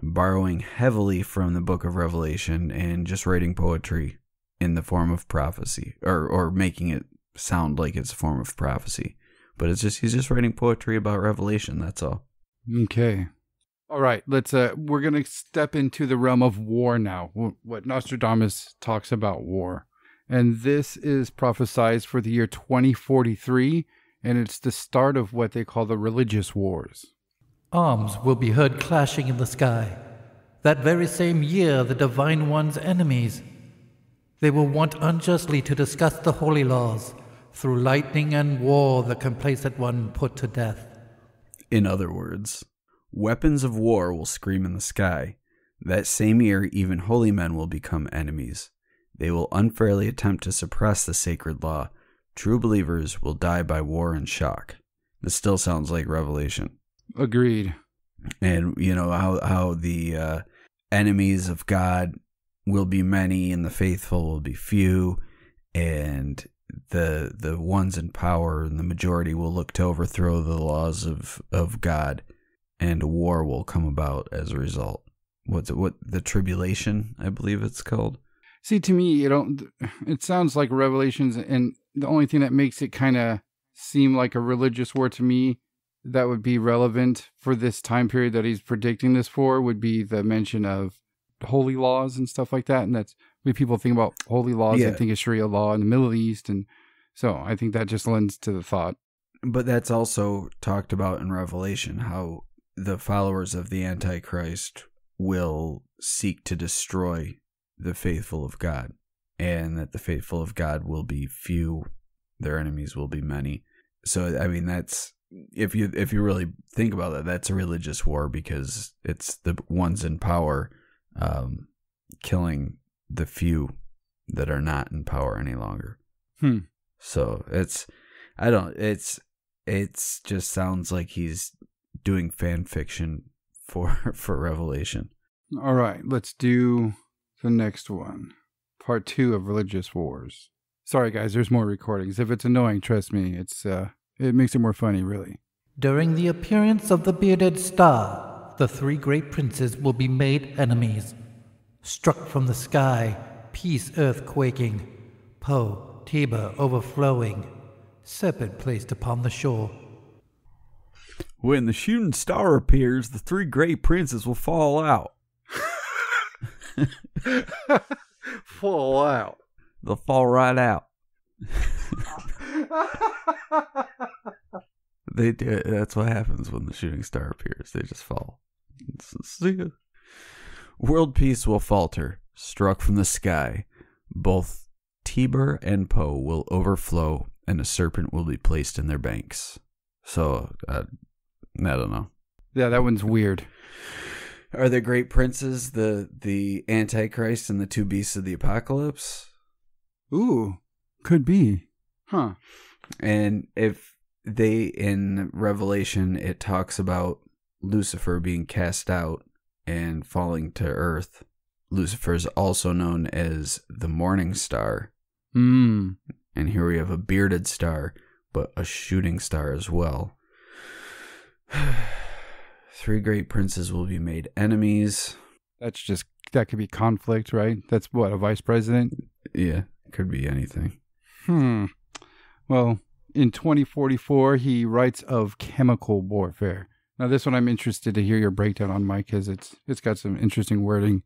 [SPEAKER 2] borrowing heavily from the Book of Revelation and just writing poetry in the form of prophecy, or or making it sound like it's a form of prophecy. But it's just he's just writing poetry about Revelation. That's all.
[SPEAKER 1] Okay. All right, let's uh we're going to step into the realm of war now. What Nostradamus talks about war. And this is prophesied for the year 2043 and it's the start of what they call the religious wars.
[SPEAKER 3] Arms will be heard clashing in the sky. That very same year, the Divine One's enemies. They will want unjustly to discuss the holy laws. Through lightning and war, the complacent one put to death.
[SPEAKER 2] In other words, weapons of war will scream in the sky. That same year, even holy men will become enemies. They will unfairly attempt to suppress the sacred law. True believers will die by war and shock. This still sounds like Revelation.
[SPEAKER 1] Agreed.
[SPEAKER 2] And you know how how the uh, enemies of God will be many, and the faithful will be few, and the the ones in power and the majority will look to overthrow the laws of of God, and war will come about as a result. What's it, what the tribulation? I believe it's called.
[SPEAKER 1] See, to me, you know, it sounds like Revelations, and the only thing that makes it kind of seem like a religious war to me that would be relevant for this time period that he's predicting this for would be the mention of holy laws and stuff like that. And that's when people think about holy laws,
[SPEAKER 2] Yeah.
[SPEAKER 1] think of Sharia law in the Middle East. And so I think that just lends to the thought.
[SPEAKER 2] But that's also talked about in Revelation how the followers of the Antichrist will seek to destroy the faithful of God, and that the faithful of God will be few, their enemies will be many. So I mean that's if you if you really think about that, that's a religious war because it's the ones in power um, killing the few that are not in power any longer.
[SPEAKER 1] Hmm.
[SPEAKER 2] So it's I don't it's it's just sounds like he's doing fan fiction for <laughs> for Revelation.
[SPEAKER 1] All right, let's do the next one. Part two of Religious Wars. Sorry, guys, there's more recordings. If it's annoying, trust me, it's uh, it makes it more funny, really.
[SPEAKER 3] During the appearance of the bearded star, the three great princes will be made enemies. Struck from the sky, peace earth quaking, Po, Tiber overflowing, serpent placed upon the shore.
[SPEAKER 2] When the shooting star appears, the three great princes will fall out. <laughs>
[SPEAKER 1] Fall out.
[SPEAKER 2] They'll fall right out. <laughs> <laughs> they do. That's what happens when the shooting star appears. They just fall. See ya. World peace will falter, struck from the sky. Both Tiber and Po will overflow, and a serpent will be placed in their banks. So, uh, I don't know.
[SPEAKER 1] Yeah, that one's weird.
[SPEAKER 2] Are the great princes the the Antichrist and the two beasts of the apocalypse?
[SPEAKER 1] Ooh, could be. Huh.
[SPEAKER 2] And if they in Revelation it talks about Lucifer being cast out and falling to earth. Lucifer is also known as the morning star,
[SPEAKER 1] Hmm.
[SPEAKER 2] and here we have a bearded star, but a shooting star as well. <sighs> Three great princes will be made enemies.
[SPEAKER 1] That's just that could be conflict, right? That's what a vice president.
[SPEAKER 2] Yeah, could be anything.
[SPEAKER 1] Hmm. Well, in 2044, he writes of chemical warfare. Now, this one I'm interested to hear your breakdown on, Mike, because it's it's got some interesting wording.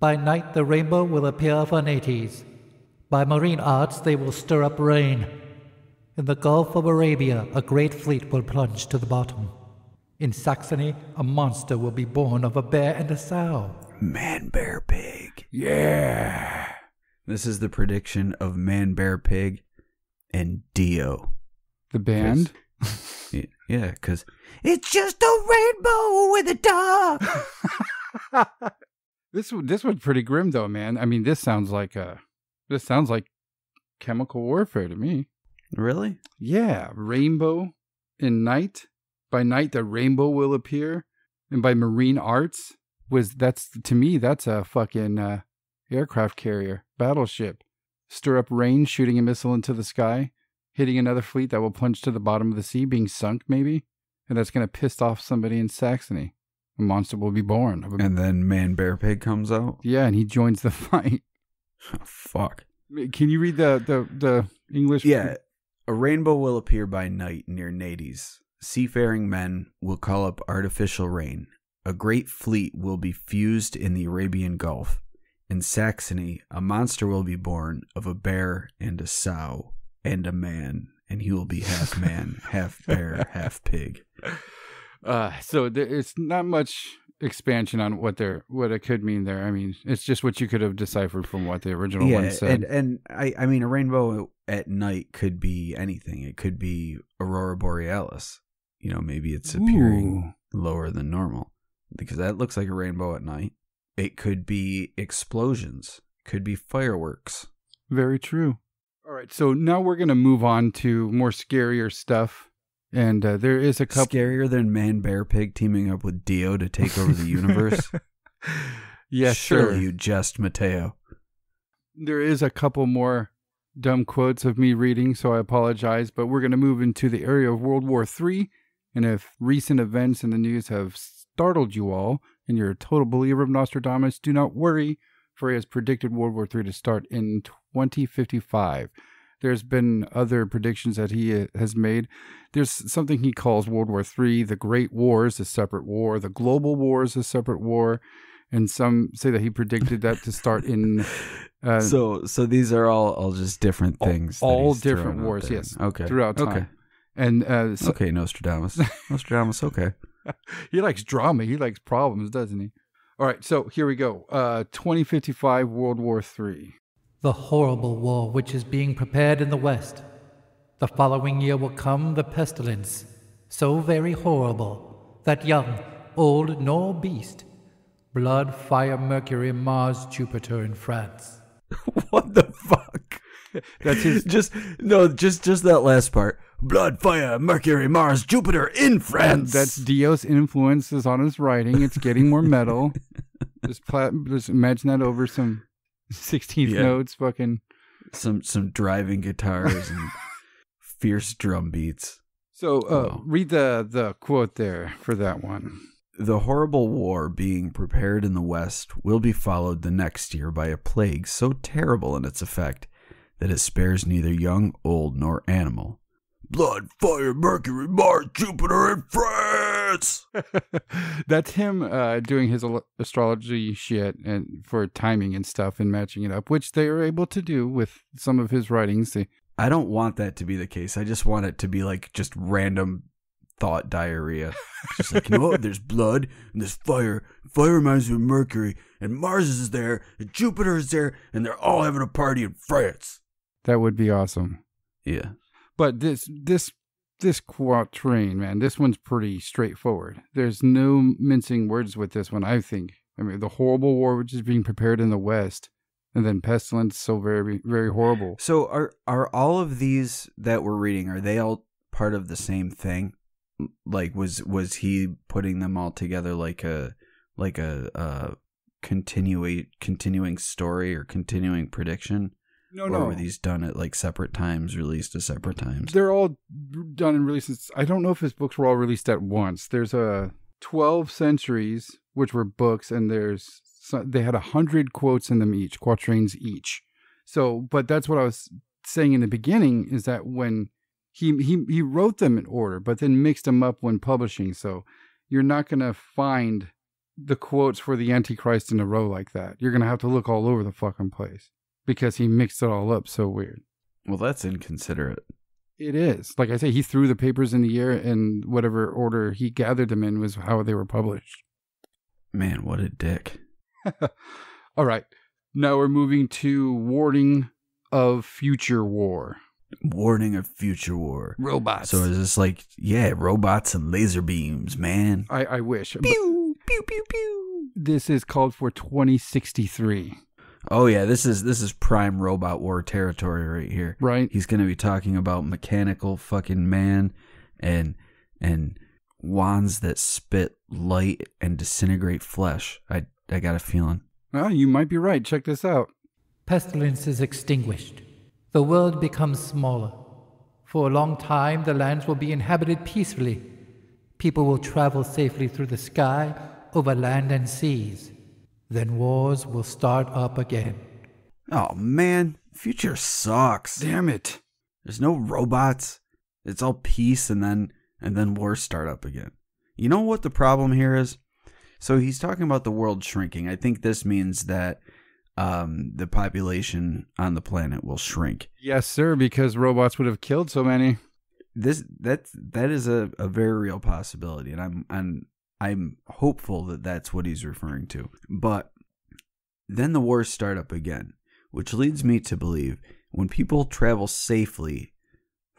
[SPEAKER 3] By night the rainbow will appear for Nates. By marine arts they will stir up rain. In the Gulf of Arabia a great fleet will plunge to the bottom. In Saxony a monster will be born of a bear and a sow.
[SPEAKER 2] Man, bear, pig.
[SPEAKER 1] Yeah.
[SPEAKER 2] This is the prediction of Man, Bear, Pig and Dio.
[SPEAKER 1] The band.
[SPEAKER 2] Yeah, because it's just a rainbow with a dog. <laughs>
[SPEAKER 1] this this one's pretty grim though, man. I mean, this sounds like uh this sounds like chemical warfare to me.
[SPEAKER 2] really?
[SPEAKER 1] Yeah, rainbow in night. By night, the rainbow will appear, and by marine arts was that's to me that's a fucking uh, aircraft carrier battleship. Stir up rain, shooting a missile into the sky, hitting another fleet that will plunge to the bottom of the sea, being sunk maybe, and that's gonna piss off somebody in Saxony. A monster will be born. of a-
[SPEAKER 2] And then Man Bear Pig comes out.
[SPEAKER 1] yeah, and he joins the <laughs> fight.
[SPEAKER 2] Oh, <laughs> fuck.
[SPEAKER 1] Can you read the the the English?
[SPEAKER 2] Yeah. A rainbow will appear by night near Nades. Seafaring men will call up artificial rain. A great fleet will be fused in the Arabian Gulf. In Saxony, a monster will be born of a bear and a sow and a man, and he will be half man, <laughs> half bear, half pig.
[SPEAKER 1] Uh, so there, it's not much expansion on what they're what it could mean there. I mean, it's just what you could have deciphered from what the original
[SPEAKER 2] yeah,
[SPEAKER 1] one said.
[SPEAKER 2] and and I I mean a rainbow at night could be anything. It could be aurora borealis. You know, maybe it's appearing lower than normal because that looks like a rainbow at night. It could be explosions. Could be fireworks.
[SPEAKER 1] Very true. All right, so now we're gonna move on to more scarier stuff, and uh, there is a couple.
[SPEAKER 2] Scarier than Man Bear Pig teaming up with Dio to take over the universe. <laughs>
[SPEAKER 1] yes,
[SPEAKER 2] surely
[SPEAKER 1] sure.
[SPEAKER 2] you jest, Mateo.
[SPEAKER 1] There is a couple more dumb quotes of me reading, so I apologize. But we're gonna move into the area of World War III, and if recent events in the news have startled you all, and you're a total believer of Nostradamus, do not worry, for he has predicted World War III to start in 2055. There's been other predictions that he uh, has made. There's something he calls World War III. The Great War is a separate war. The Global War is a separate war. And some say that he predicted that to start in. <laughs> Uh,
[SPEAKER 2] so so these are all all just different things. that
[SPEAKER 1] all different wars, yes,
[SPEAKER 2] Okay.
[SPEAKER 1] throughout time.
[SPEAKER 2] Okay.
[SPEAKER 1] and uh, so-
[SPEAKER 2] Okay, Nostradamus. Nostradamus. Okay. <laughs>
[SPEAKER 1] he likes drama. He likes problems, doesn't he? All right, so here we go. Uh, 2055 World War III.
[SPEAKER 3] The horrible war which is being prepared in the West. The following year will come the pestilence, so very horrible that young, old, nor beast, blood, fire, Mercury, Mars, Jupiter in France. <laughs>
[SPEAKER 2] what the fuck?
[SPEAKER 1] That's his- <laughs>
[SPEAKER 2] Just no. Just just that last part. Blood, fire, Mercury, Mars, Jupiter in France.
[SPEAKER 1] that's Dio's influences on his writing. It's getting more metal. <laughs> just, pla- just imagine that over some 16th
[SPEAKER 2] Yeah.
[SPEAKER 1] notes, fucking.
[SPEAKER 2] some some driving guitars and <laughs> fierce drum beats.
[SPEAKER 1] So uh,
[SPEAKER 2] Wow.
[SPEAKER 1] read the the quote there for that one.
[SPEAKER 2] The horrible war being prepared in the West will be followed the next year by a plague so terrible in its effect that it spares neither young, old, nor animal. Blood, fire, Mercury, Mars, Jupiter, and France. <laughs>
[SPEAKER 1] That's him uh, doing his astrology shit and for timing and stuff and matching it up, which they are able to do with some of his writings. They,
[SPEAKER 2] I don't want that to be the case. I just want it to be like just random thought diarrhea. Just like, you know what? There's blood and there's fire. Fire reminds me of Mercury, and Mars is there, and Jupiter is there, and they're all having a party in France.
[SPEAKER 1] that would be awesome.
[SPEAKER 2] Yeah.
[SPEAKER 1] But this this this quatrain, man, this one's pretty straightforward. There's no mincing words with this one. I think. I mean, the horrible war which is being prepared in the West, and then pestilence, so very very horrible.
[SPEAKER 2] So are are all of these that we're reading are they all part of the same thing? Like was was he putting them all together like a like a uh continuate continuing story or continuing prediction?
[SPEAKER 1] No,
[SPEAKER 2] or were these done at like separate times, released at separate times?
[SPEAKER 1] They're all done and released. I don't know if his books were all released at once. There's a 12 centuries, which were books, and there's they had a hundred quotes in them each, quatrains each. So, but that's what I was saying in the beginning is that when he he he wrote them in order, but then mixed them up when publishing. So you're not gonna find the quotes for the Antichrist in a row like that. You're gonna have to look all over the fucking place because he mixed it all up so weird.
[SPEAKER 2] Well, that's inconsiderate.
[SPEAKER 1] It is. Like I say, he threw the papers in the air and whatever order he gathered them in was how they were published.
[SPEAKER 2] Man, what a dick. <laughs>
[SPEAKER 1] All right. Now we're moving to warning of future war.
[SPEAKER 2] Warning of future war.
[SPEAKER 1] Robots.
[SPEAKER 2] So it's just like, yeah, robots and laser beams, man?
[SPEAKER 1] I, I wish.
[SPEAKER 2] Pew, pew, pew, pew.
[SPEAKER 1] This is called for 2063,
[SPEAKER 2] Oh yeah, this is this is prime robot war territory right here.
[SPEAKER 1] right?
[SPEAKER 2] He's gonna be talking about mechanical fucking man and and wands that spit light and disintegrate flesh. I I got a feeling.
[SPEAKER 1] Well, you might be right. Check this out.
[SPEAKER 3] Pestilence is extinguished. The world becomes smaller. For a long time, the lands will be inhabited peacefully. People will travel safely through the sky, over land and seas. Then wars will start up again.
[SPEAKER 2] Oh man, future sucks.
[SPEAKER 1] Damn it.
[SPEAKER 2] There's no robots. It's all peace and then and then wars start up again. You know what the problem here is? So he's talking about the world shrinking. I think this means that um, the population on the planet will shrink.
[SPEAKER 1] Yes, sir, because robots would have killed so many.
[SPEAKER 2] This that's that is a, a very real possibility, and I'm I'm I'm hopeful that that's what he's referring to. But then the wars start up again, which leads me to believe when people travel safely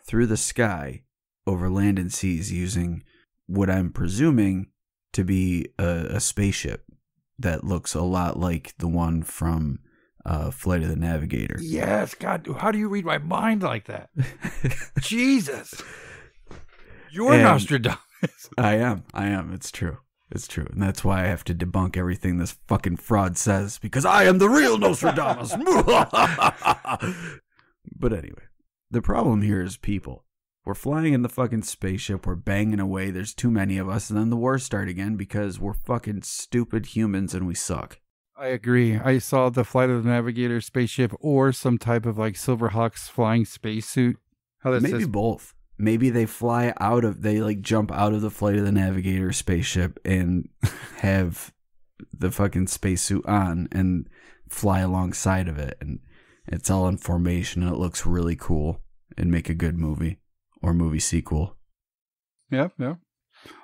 [SPEAKER 2] through the sky over land and seas using what I'm presuming to be a, a spaceship that looks a lot like the one from uh, Flight of the Navigator.
[SPEAKER 1] Yes, God, how do you read my mind like that? <laughs> Jesus. You're
[SPEAKER 2] And-
[SPEAKER 1] Nostradamus. <laughs>
[SPEAKER 2] I am. I am. It's true. It's true. And that's why I have to debunk everything this fucking fraud says because I am the real Nostradamus. <laughs> but anyway, the problem here is people. We're flying in the fucking spaceship, we're banging away, there's too many of us, and then the wars start again because we're fucking stupid humans and we suck.
[SPEAKER 1] I agree. I saw the Flight of the Navigator spaceship or some type of like Silverhawks flying spacesuit. How that
[SPEAKER 2] Maybe
[SPEAKER 1] says
[SPEAKER 2] both. Maybe they fly out of they like jump out of the flight of the navigator spaceship and <laughs> have the fucking spacesuit on and fly alongside of it and it's all in formation and it looks really cool and make a good movie or movie sequel.
[SPEAKER 1] Yeah, yeah.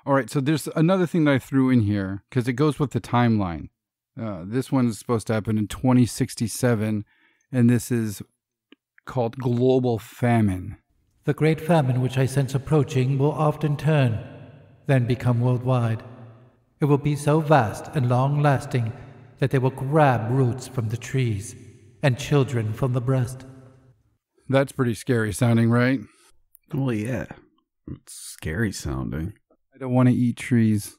[SPEAKER 1] All right, so there's another thing that I threw in here because it goes with the timeline. Uh, this one is supposed to happen in 2067, and this is called global famine.
[SPEAKER 3] The great famine which I sense approaching will often turn, then become worldwide. It will be so vast and long lasting that they will grab roots from the trees and children from the breast.
[SPEAKER 1] That's pretty scary sounding, right?
[SPEAKER 2] Well, yeah. It's scary sounding.
[SPEAKER 1] I don't want to eat trees.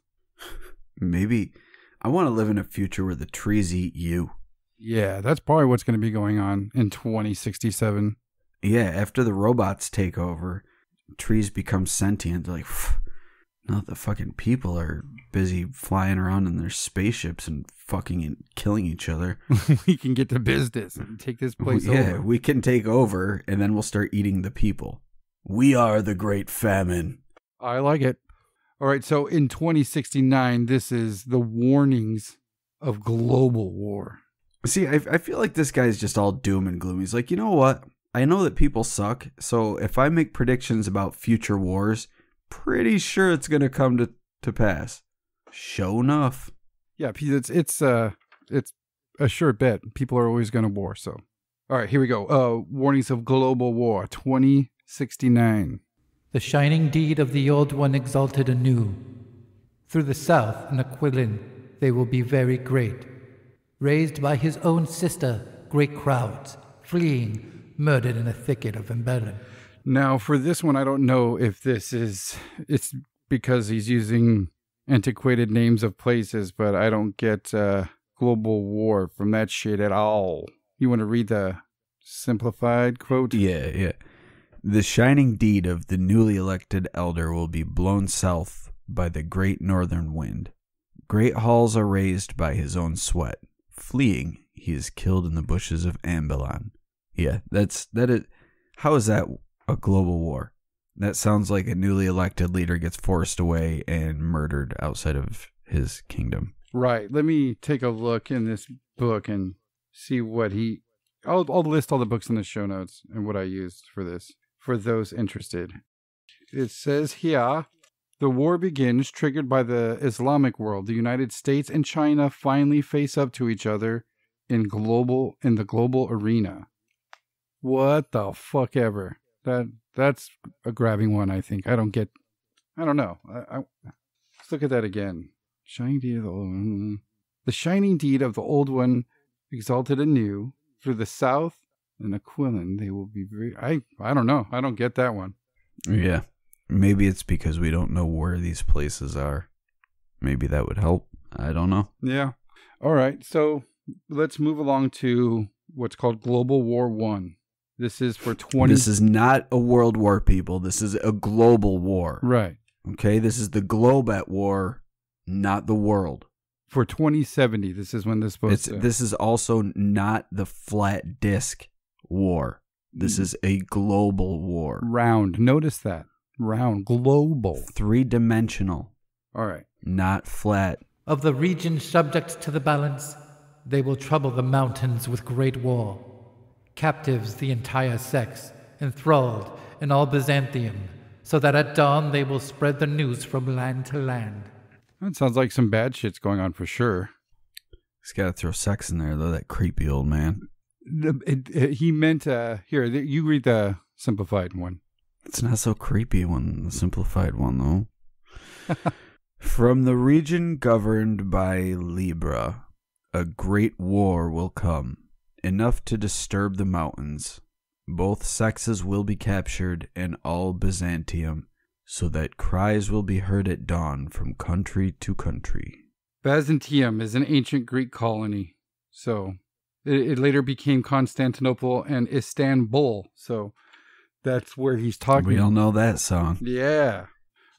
[SPEAKER 2] Maybe I want to live in a future where the trees eat you.
[SPEAKER 1] Yeah, that's probably what's going to be going on in 2067.
[SPEAKER 2] Yeah, after the robots take over, trees become sentient. They're like, not the fucking people are busy flying around in their spaceships and fucking and killing each other. <laughs>
[SPEAKER 1] we can get to business and take this place
[SPEAKER 2] yeah,
[SPEAKER 1] over.
[SPEAKER 2] we can take over and then we'll start eating the people. We are the great famine.
[SPEAKER 1] I like it. All right, so in 2069, this is the warnings of global war.
[SPEAKER 2] See, I, I feel like this guy's just all doom and gloom. He's like, you know what? I know that people suck, so if I make predictions about future wars, pretty sure it's gonna come to, to pass. Show enough.
[SPEAKER 1] Yeah, it's it's uh it's a sure bet. People are always going to war. So, all right, here we go. Uh, warnings of global war, 2069.
[SPEAKER 3] The shining deed of the Old One exalted anew. Through the south in Aquilin they will be very great. Raised by his own sister, great crowds, fleeing, murdered in a thicket of Emberlin.
[SPEAKER 1] Now, for this one, I don't know if this is it's because he's using antiquated names of places, but I don't get uh, global war from that shit at all. You want to read the simplified quote?
[SPEAKER 2] Yeah, yeah. The shining deed of the newly elected elder will be blown south by the great northern wind. Great halls are raised by his own sweat. Fleeing, he is killed in the bushes of Ambilon. Yeah, that's that is how is that a global war? That sounds like a newly elected leader gets forced away and murdered outside of his kingdom.
[SPEAKER 1] Right. Let me take a look in this book and see what he. I'll, I'll list all the books in the show notes and what I used for this for those interested. It says here the war begins triggered by the Islamic world. The United States and China finally face up to each other in global in the global arena. What the fuck ever. that that's a grabbing one. I think I don't get. I don't know. I, I, let's look at that again. Shining deed of the old one. The shining deed of the old one, exalted anew through the south and Aquilin. They will be very. I I don't know. I don't get that one.
[SPEAKER 2] Yeah. Maybe it's because we don't know where these places are. Maybe that would help. I don't know.
[SPEAKER 1] Yeah. All right. So let's move along to what's called Global War One. This is for twenty.
[SPEAKER 2] This is not a world war, people. This is a global war.
[SPEAKER 1] right
[SPEAKER 2] Okay? This is the globe at war, not the world.
[SPEAKER 1] for twenty seventy. This is when this supposed
[SPEAKER 2] It's
[SPEAKER 1] to.
[SPEAKER 2] this is also not the flat disc war. This mm. is a global war.
[SPEAKER 1] round. Notice that round. Global.
[SPEAKER 2] Three dimensional,
[SPEAKER 1] All right.
[SPEAKER 2] not flat.
[SPEAKER 3] Of the regions subject to the balance, they will trouble the mountains with great war. Captives the entire sex, enthralled in all Byzantium, so that at dawn they will spread the news from land to land.
[SPEAKER 1] That sounds like some bad shit's going on for sure.
[SPEAKER 2] He's got to throw sex in there, though. That creepy old man.
[SPEAKER 1] The- it- it- he meant uh here. th- You read the simplified one.
[SPEAKER 2] It's not so creepy one, the simplified one, though. <laughs> From the region governed by Libra, a great war will come, enough to disturb the mountains. Both sexes will be captured and all Byzantium, so that cries will be heard at dawn from country to country.
[SPEAKER 1] Byzantium is an ancient Greek colony. So it, it later became Constantinople and Istanbul. So that's where he's talking.
[SPEAKER 2] We all know that song.
[SPEAKER 1] Yeah.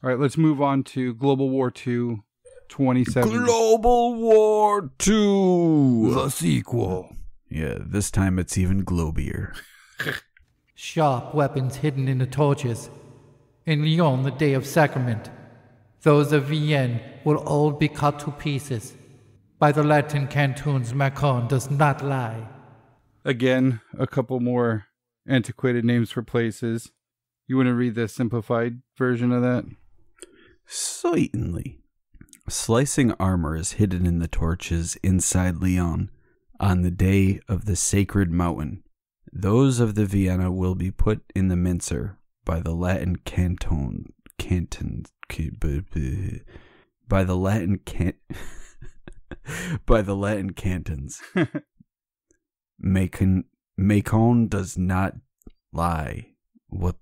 [SPEAKER 1] All right, let's move on to Global War II 27.
[SPEAKER 2] Global War II!
[SPEAKER 1] the sequel.
[SPEAKER 2] Yeah, this time it's even globier. <laughs>
[SPEAKER 3] Sharp weapons hidden in the torches. In Lyon, the day of sacrament, those of Vienne will all be cut to pieces. By the Latin cantons, Macon does not lie.
[SPEAKER 1] Again, a couple more antiquated names for places. You want to read the simplified version of that?
[SPEAKER 2] Certainly. Slicing armor is hidden in the torches inside Lyon on the day of the sacred mountain. Those of the Vienna will be put in the mincer by the Latin canton canton by the Latin can <laughs> by the Latin cantons. Macon Macon does not lie. What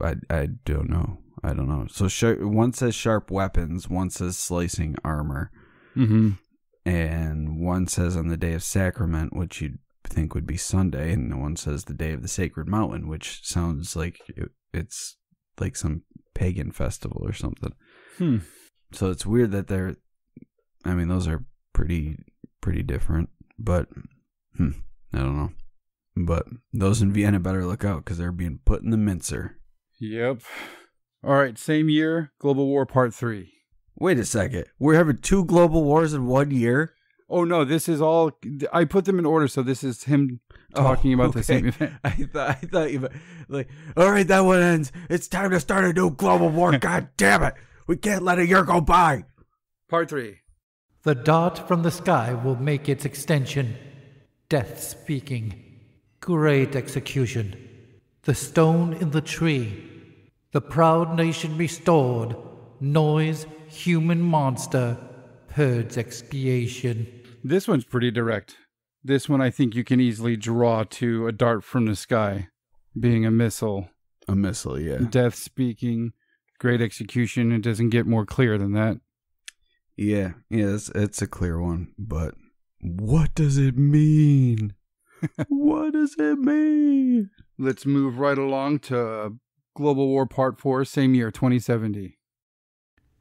[SPEAKER 2] I I don't know. I don't know. So one says sharp weapons, one says slicing armor,
[SPEAKER 1] Mm-hmm.
[SPEAKER 2] And one says on the day of sacrament, which you'd think would be Sunday, and the one says the day of the sacred mountain, which sounds like it, it's like some pagan festival or something.
[SPEAKER 1] Hmm.
[SPEAKER 2] So it's weird that they're. I mean, those are pretty pretty different, but hmm, I don't know. But those in Vienna better look out because they're being put in the mincer.
[SPEAKER 1] Yep. All right, same year, Global War Part 3.
[SPEAKER 2] Wait a second. We're having two global wars in one year?
[SPEAKER 1] Oh no, this is all I put them in order so this is him oh, talking
[SPEAKER 2] Oh,
[SPEAKER 1] about the same <laughs> event.
[SPEAKER 2] I thought I thought you meant, like, all right, that one ends. It's time to start a new global war. <laughs> God damn it. We can't let a year go by.
[SPEAKER 1] Part 3.
[SPEAKER 3] The dart from the sky will make its extension. Death speaking. Great execution. The stone in the tree. The proud nation restored. Noise, human monster. Purge expiation.
[SPEAKER 1] This one's pretty direct. This one I think you can easily draw to a dart from the sky being a missile.
[SPEAKER 2] A missile, yeah.
[SPEAKER 1] Death speaking, great execution. It doesn't get more clear than that.
[SPEAKER 2] Yeah, yeah, it's, it's a clear one, but what does it mean? <laughs> what does it mean?
[SPEAKER 1] Let's move right along to Global War Part 4, same year, 2070.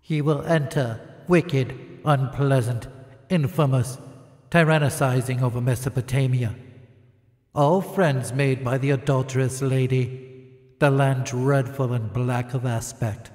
[SPEAKER 3] He will enter, wicked, unpleasant, infamous, tyrannicizing over Mesopotamia. All friends made by the adulterous lady, the land dreadful and black of aspect.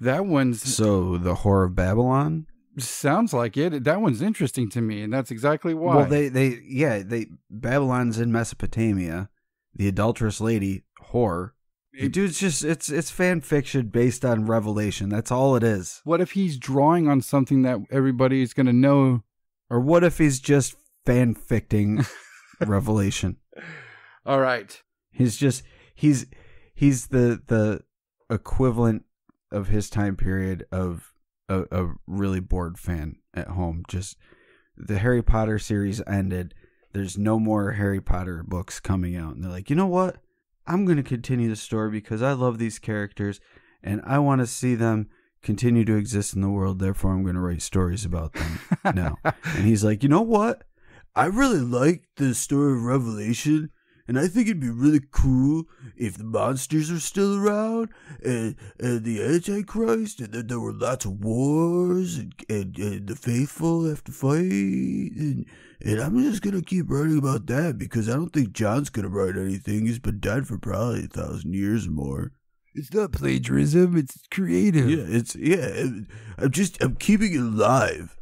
[SPEAKER 1] That one's
[SPEAKER 2] So, the whore of Babylon?
[SPEAKER 1] sounds like it. That one's interesting to me, and that's exactly why.
[SPEAKER 2] Well, they, they, yeah, they, Babylon's in Mesopotamia. The adulterous lady, whore.
[SPEAKER 1] It-
[SPEAKER 2] Dude, it's just, it's, it's fan fiction based on revelation. That's all it is.
[SPEAKER 1] what if he's drawing on something that everybody's going to know?
[SPEAKER 2] Or what if he's just fanficting <laughs> revelation?
[SPEAKER 1] All right.
[SPEAKER 2] He's just, he's, he's the the equivalent of his time period of a, a really bored fan at home. Just the Harry Potter series ended. There's no more Harry Potter books coming out, and they're like, you know what? I'm going to continue the story because I love these characters and I want to see them continue to exist in the world. Therefore, I'm going to write stories about them <laughs> now. And he's like, you know what? I really like the story of Revelation, and I think it'd be really cool if the monsters are still around and, and the Antichrist, and then there were lots of wars, and, and, and the faithful have to fight. And, and I'm just going to keep writing about that because I don't think John's going to write anything. He's been dead for probably a thousand years or more.
[SPEAKER 1] It's not plagiarism. It's creative.
[SPEAKER 2] Yeah, it's yeah. I'm just I'm keeping it alive.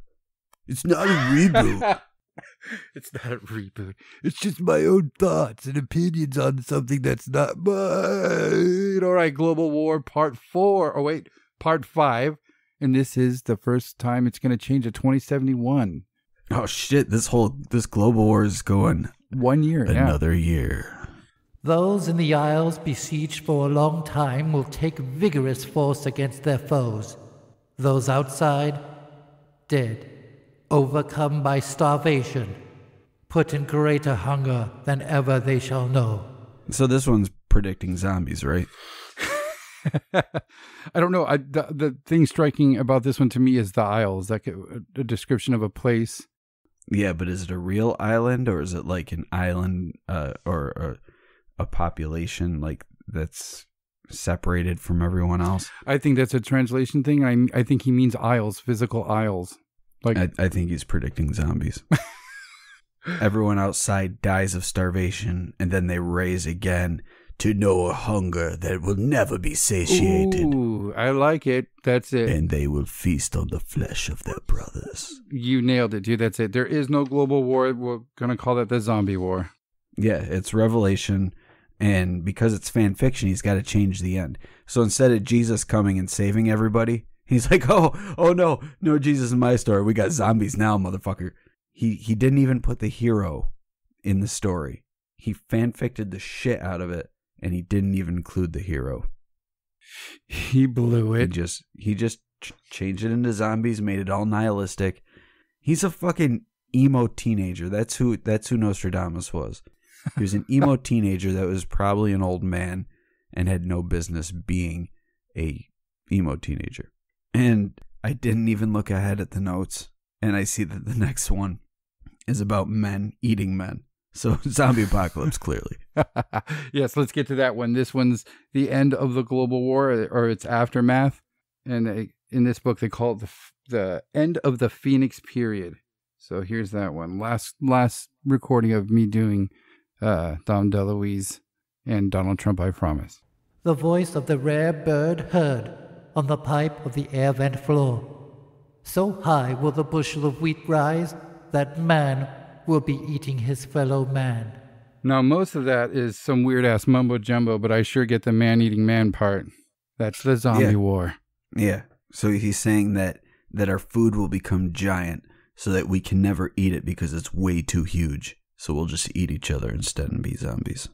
[SPEAKER 2] It's not a reboot. <laughs> <laughs>
[SPEAKER 1] it's not a reboot. It's just my own thoughts and opinions on something that's not mine. All right, Global War Part Four. Oh wait, Part Five, and this is the first time it's going to change to 2071.
[SPEAKER 2] oh shit! This whole this global war is going
[SPEAKER 1] One year. yeah.
[SPEAKER 2] another year.
[SPEAKER 3] Those in the Isles besieged for a long time will take vigorous force against their foes. Those outside, dead, overcome by starvation, put in greater hunger than ever they shall know.
[SPEAKER 2] So this one's predicting zombies, right? <laughs>
[SPEAKER 1] I don't know. I, the the thing striking about this one to me is the Isles, like a, a description of a place.
[SPEAKER 2] Yeah, but is it a real island or is it like an island uh, or, or a population like that's separated from everyone else?
[SPEAKER 1] I think that's a translation thing. I I think he means Isles, physical Isles. Like
[SPEAKER 2] I, I think he's predicting zombies. <laughs> Everyone outside dies of starvation, and then they raise again to know a hunger that will never be satiated,
[SPEAKER 1] Ooh, I like it. That's it.
[SPEAKER 2] and they will feast on the flesh of their brothers.
[SPEAKER 1] you nailed it, dude. That's it. There is no global war. We're gonna call that the zombie war.
[SPEAKER 2] Yeah, it's Revelation, and because it's fan fiction, he's got to change the end. So instead of Jesus coming and saving everybody, he's like, "Oh, oh no, no Jesus in my story. We got zombies now, motherfucker." He he didn't even put the hero in the story. He fanficted the shit out of it, and he didn't even include the hero.
[SPEAKER 1] He blew
[SPEAKER 2] He
[SPEAKER 1] it.
[SPEAKER 2] just he just ch- changed it into zombies, made it all nihilistic. He's a fucking emo teenager. That's who that's who Nostradamus was. He was an <laughs> emo teenager that was probably an old man and had no business being a emo teenager. And I didn't even look ahead at the notes and I see that the <laughs> next one is about men eating men. So <laughs> zombie apocalypse clearly. <laughs>
[SPEAKER 1] yes, let's get to that one. This one's the end of the global war or its aftermath, and they, in this book they call it the the end of the Phoenix period. So here's that one. Last last recording of me doing uh, Dom DeLuise and Donald Trump. I promise.
[SPEAKER 3] The voice of the rare bird heard on the pipe of the air vent floor. So high will the bushel of wheat rise that man will be eating his fellow man.
[SPEAKER 1] Now most of that is some weird ass mumbo jumbo, but I sure get the man eating man part. That's the zombie
[SPEAKER 2] Yeah.
[SPEAKER 1] war.
[SPEAKER 2] Yeah. So he's saying that that our food will become giant so that we can never eat it because it's way too huge. So we'll just eat each other instead and be zombies.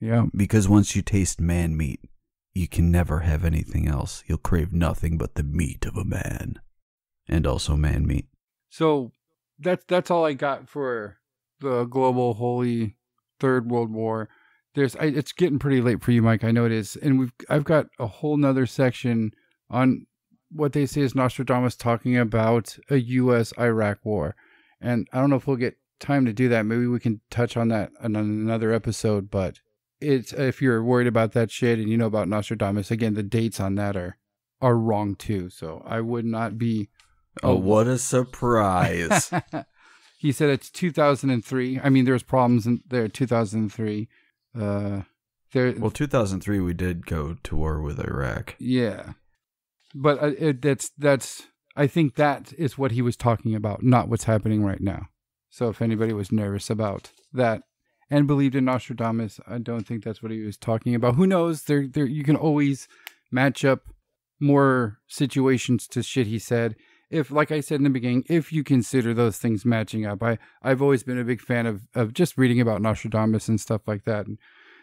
[SPEAKER 1] Yeah.
[SPEAKER 2] Because once you taste man meat, you can never have anything else. You'll crave nothing but the meat of a man. And also man meat.
[SPEAKER 1] So that's that's all I got for the global holy third world war. There's I, it's getting pretty late for you, Mike. I know it is, and we've I've got a whole nother section on what they say is Nostradamus talking about a U.S. Iraq war, and I don't know if we'll get time to do that. Maybe we can touch on that on another episode. But it's if you're worried about that shit and you know about Nostradamus, again, the dates on that are are wrong too. So I would not be
[SPEAKER 2] Oh, what a surprise. <laughs>
[SPEAKER 1] he said it's 2003. I mean, there's problems in there. 2003. Uh, there.
[SPEAKER 2] well, 2003, we did go to war with Iraq.
[SPEAKER 1] yeah, but uh, it, that's that's. I think that is what he was talking about, not what's happening right now. So if anybody was nervous about that and believed in Nostradamus, I don't think that's what he was talking about. Who knows? There, there. You can always match up more situations to shit he said if like i said in the beginning if you consider those things matching up i i've always been a big fan of of just reading about nostradamus and stuff like that and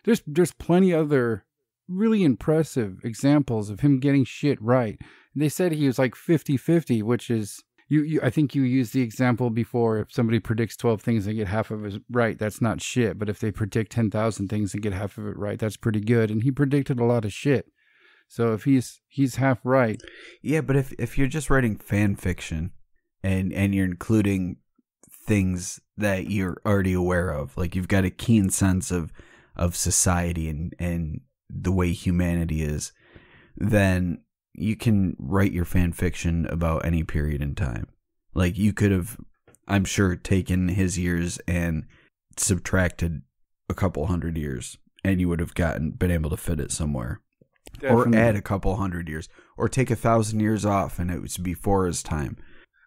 [SPEAKER 1] there's there's plenty other really impressive examples of him getting shit right. They said he was like 50-50, which is you, you I think you used the example before if somebody predicts 12 things and get half of it right, that's not shit, but if they predict 10,000 things and get half of it right, that's pretty good. And he predicted a lot of shit. So if he's he's half right,
[SPEAKER 2] Yeah, but if if you're just writing fan fiction and and you're including things that you're already aware of, like you've got a keen sense of of society and and the way humanity is, then you can write your fan fiction about any period in time. Like you could have I'm sure taken his years and subtracted a couple hundred years and you would have gotten been able to fit it somewhere or add a couple hundred years, or take a thousand years off and it was before his time.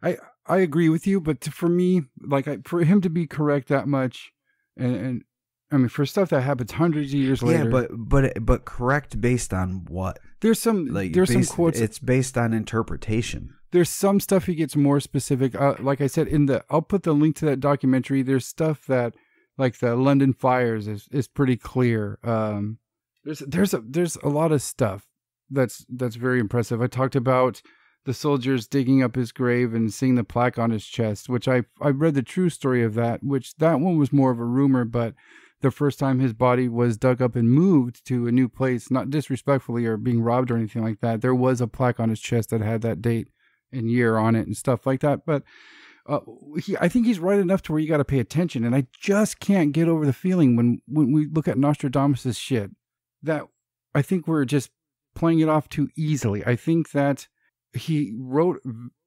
[SPEAKER 1] I I agree with you, but for me, like I, for him to be correct that much, and, and I mean for stuff that happens hundreds of years later,
[SPEAKER 2] Yeah, but but but correct based on what?
[SPEAKER 1] There's some
[SPEAKER 2] Like
[SPEAKER 1] there's
[SPEAKER 2] based-
[SPEAKER 1] some quotes.
[SPEAKER 2] It's based on interpretation.
[SPEAKER 1] there's some stuff he gets more specific. Uh, like I said in the, I'll put the link to that documentary. There's stuff that like the London fires is is pretty clear. Um, there's there's a there's a lot of stuff that's that's very impressive. I talked about the soldiers digging up his grave and seeing the plaque on his chest, which I I read the true story of that, which that one was more of a rumor, but the first time his body was dug up and moved to a new place, not disrespectfully or being robbed or anything like that, there was a plaque on his chest that had that date and year on it and stuff like that. But uh, he, I think he's right enough to where you got to pay attention. And I just can't get over the feeling when when we look at Nostradamus' shit that I think we're just playing it off too easily. I think that he wrote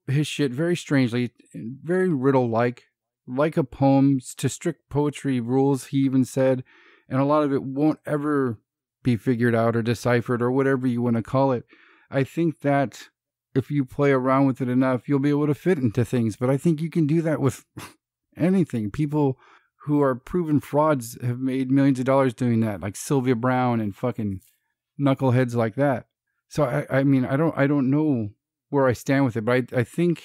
[SPEAKER 1] his shit very strangely, very riddle like, like a poem to strict poetry rules. He even said, and a lot of it won't ever be figured out or deciphered or whatever you want to call it. I think that if you play around with it enough, you'll be able to fit into things. But I think you can do that with <laughs> anything. People who are proven frauds have made millions of dollars doing that, like Sylvia Browne and fucking knuckleheads like that. So I, I mean, I don't, I don't know where I stand with it, but I, I think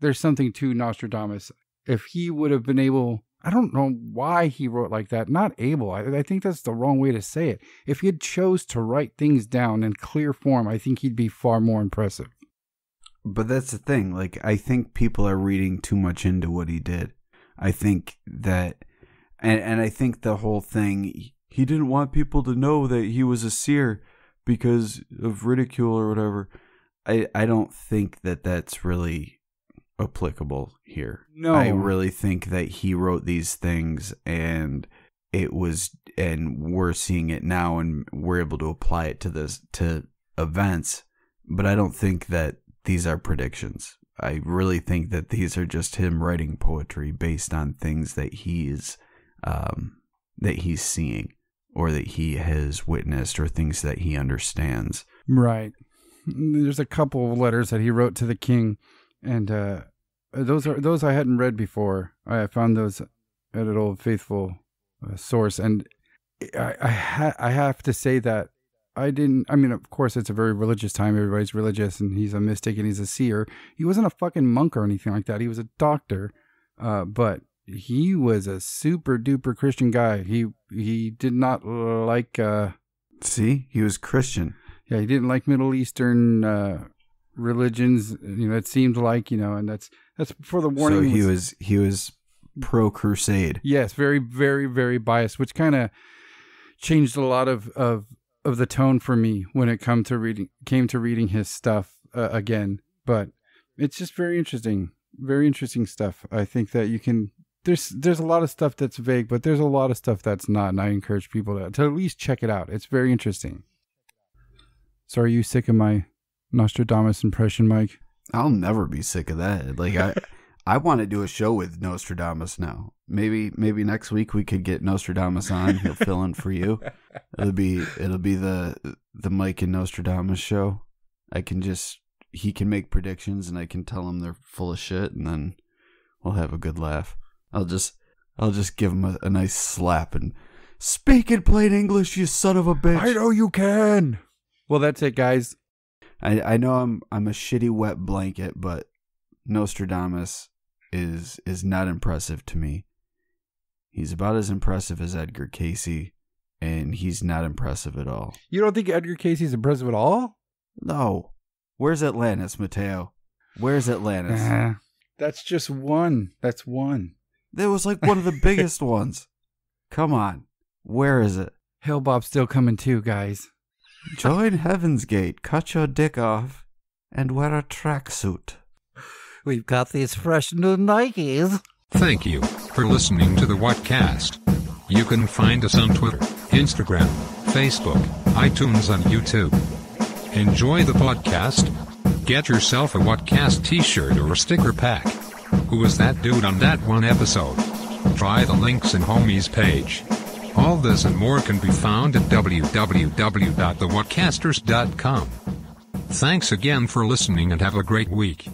[SPEAKER 1] there's something to Nostradamus. If he would have been able, I don't know why he wrote like that. Not able. I, I think that's the wrong way to say it. If he had chose to write things down in clear form, I think he'd be far more impressive.
[SPEAKER 2] But that's the thing. Like I think people are reading too much into what he did. I think that, and and I think the whole thing. He didn't want people to know that he was a seer because of ridicule or whatever. I I don't think that that's really applicable here.
[SPEAKER 1] No.
[SPEAKER 2] I really think that he wrote these things and it was and we're seeing it now and we're able to apply it to this to events, but I don't think that these are predictions. I really think that these are just him writing poetry based on things that he's um, that he's seeing or that he has witnessed or things that he understands.
[SPEAKER 1] Right. There's a couple of letters that he wrote to the king, and uh, those are those I hadn't read before. I found those at an old faithful uh, source, and I I, ha- I have to say that I didn't. I mean, of course, it's a very religious time. Everybody's religious, and he's a mystic and he's a seer. He wasn't a fucking monk or anything like that. He was a doctor, uh, but he was a super duper Christian guy. He he did not like. Uh,
[SPEAKER 2] See, he was Christian.
[SPEAKER 1] yeah, he didn't like Middle Eastern uh, religions. You know, it seemed like you know, and that's that's for the warning.
[SPEAKER 2] so he was he was pro crusade.
[SPEAKER 1] yes, very very very biased, which kind of changed a lot of of of the tone for me when it come to reading came to reading his stuff uh, again. But it's just very interesting, very interesting stuff. I think that you can. There's there's a lot of stuff that's vague, but there's a lot of stuff that's not, and I encourage people to to at least check it out. It's very interesting. So, are you sick of my Nostradamus impression, Mike?
[SPEAKER 2] I'll never be sick of that. Like I <laughs> I want to do a show with Nostradamus now. Maybe maybe next week we could get Nostradamus on. He'll fill in for you. It'll be it'll be the the Mike and Nostradamus show. I can just he can make predictions and I can tell him they're full of shit and then we'll have a good laugh. I'll just I'll just give him a, a nice slap and speak in plain English, you son of a bitch.
[SPEAKER 1] I know you can. Well, that's it, guys.
[SPEAKER 2] I I know I'm I'm a shitty wet blanket, but Nostradamus is is not impressive to me. He's about as impressive as Edgar Cayce, and he's not impressive at all.
[SPEAKER 1] You don't think Edgar Cayce's impressive at all?
[SPEAKER 2] No. Where's Atlantis, Mateo? Where's Atlantis?
[SPEAKER 1] Nah, <laughs> that's just one. That's one.
[SPEAKER 2] That was like one of the <laughs> biggest ones. Come on. Where is it?
[SPEAKER 1] Hale-Bopp's still coming too, guys.
[SPEAKER 2] Join Heaven's Gate, cut your dick off, and wear a tracksuit.
[SPEAKER 3] We've got these fresh new Nikes.
[SPEAKER 4] Thank you for listening to the Whatcast. You can find us on Twitter, Instagram, Facebook, iTunes, and YouTube. Enjoy the podcast. Get yourself a Whatcast t-shirt or a sticker pack. Who was that dude on that one episode? Try the links in Homie's page. All this and more can be found at www.thewhatcasters.com. Thanks again for listening and have a great week.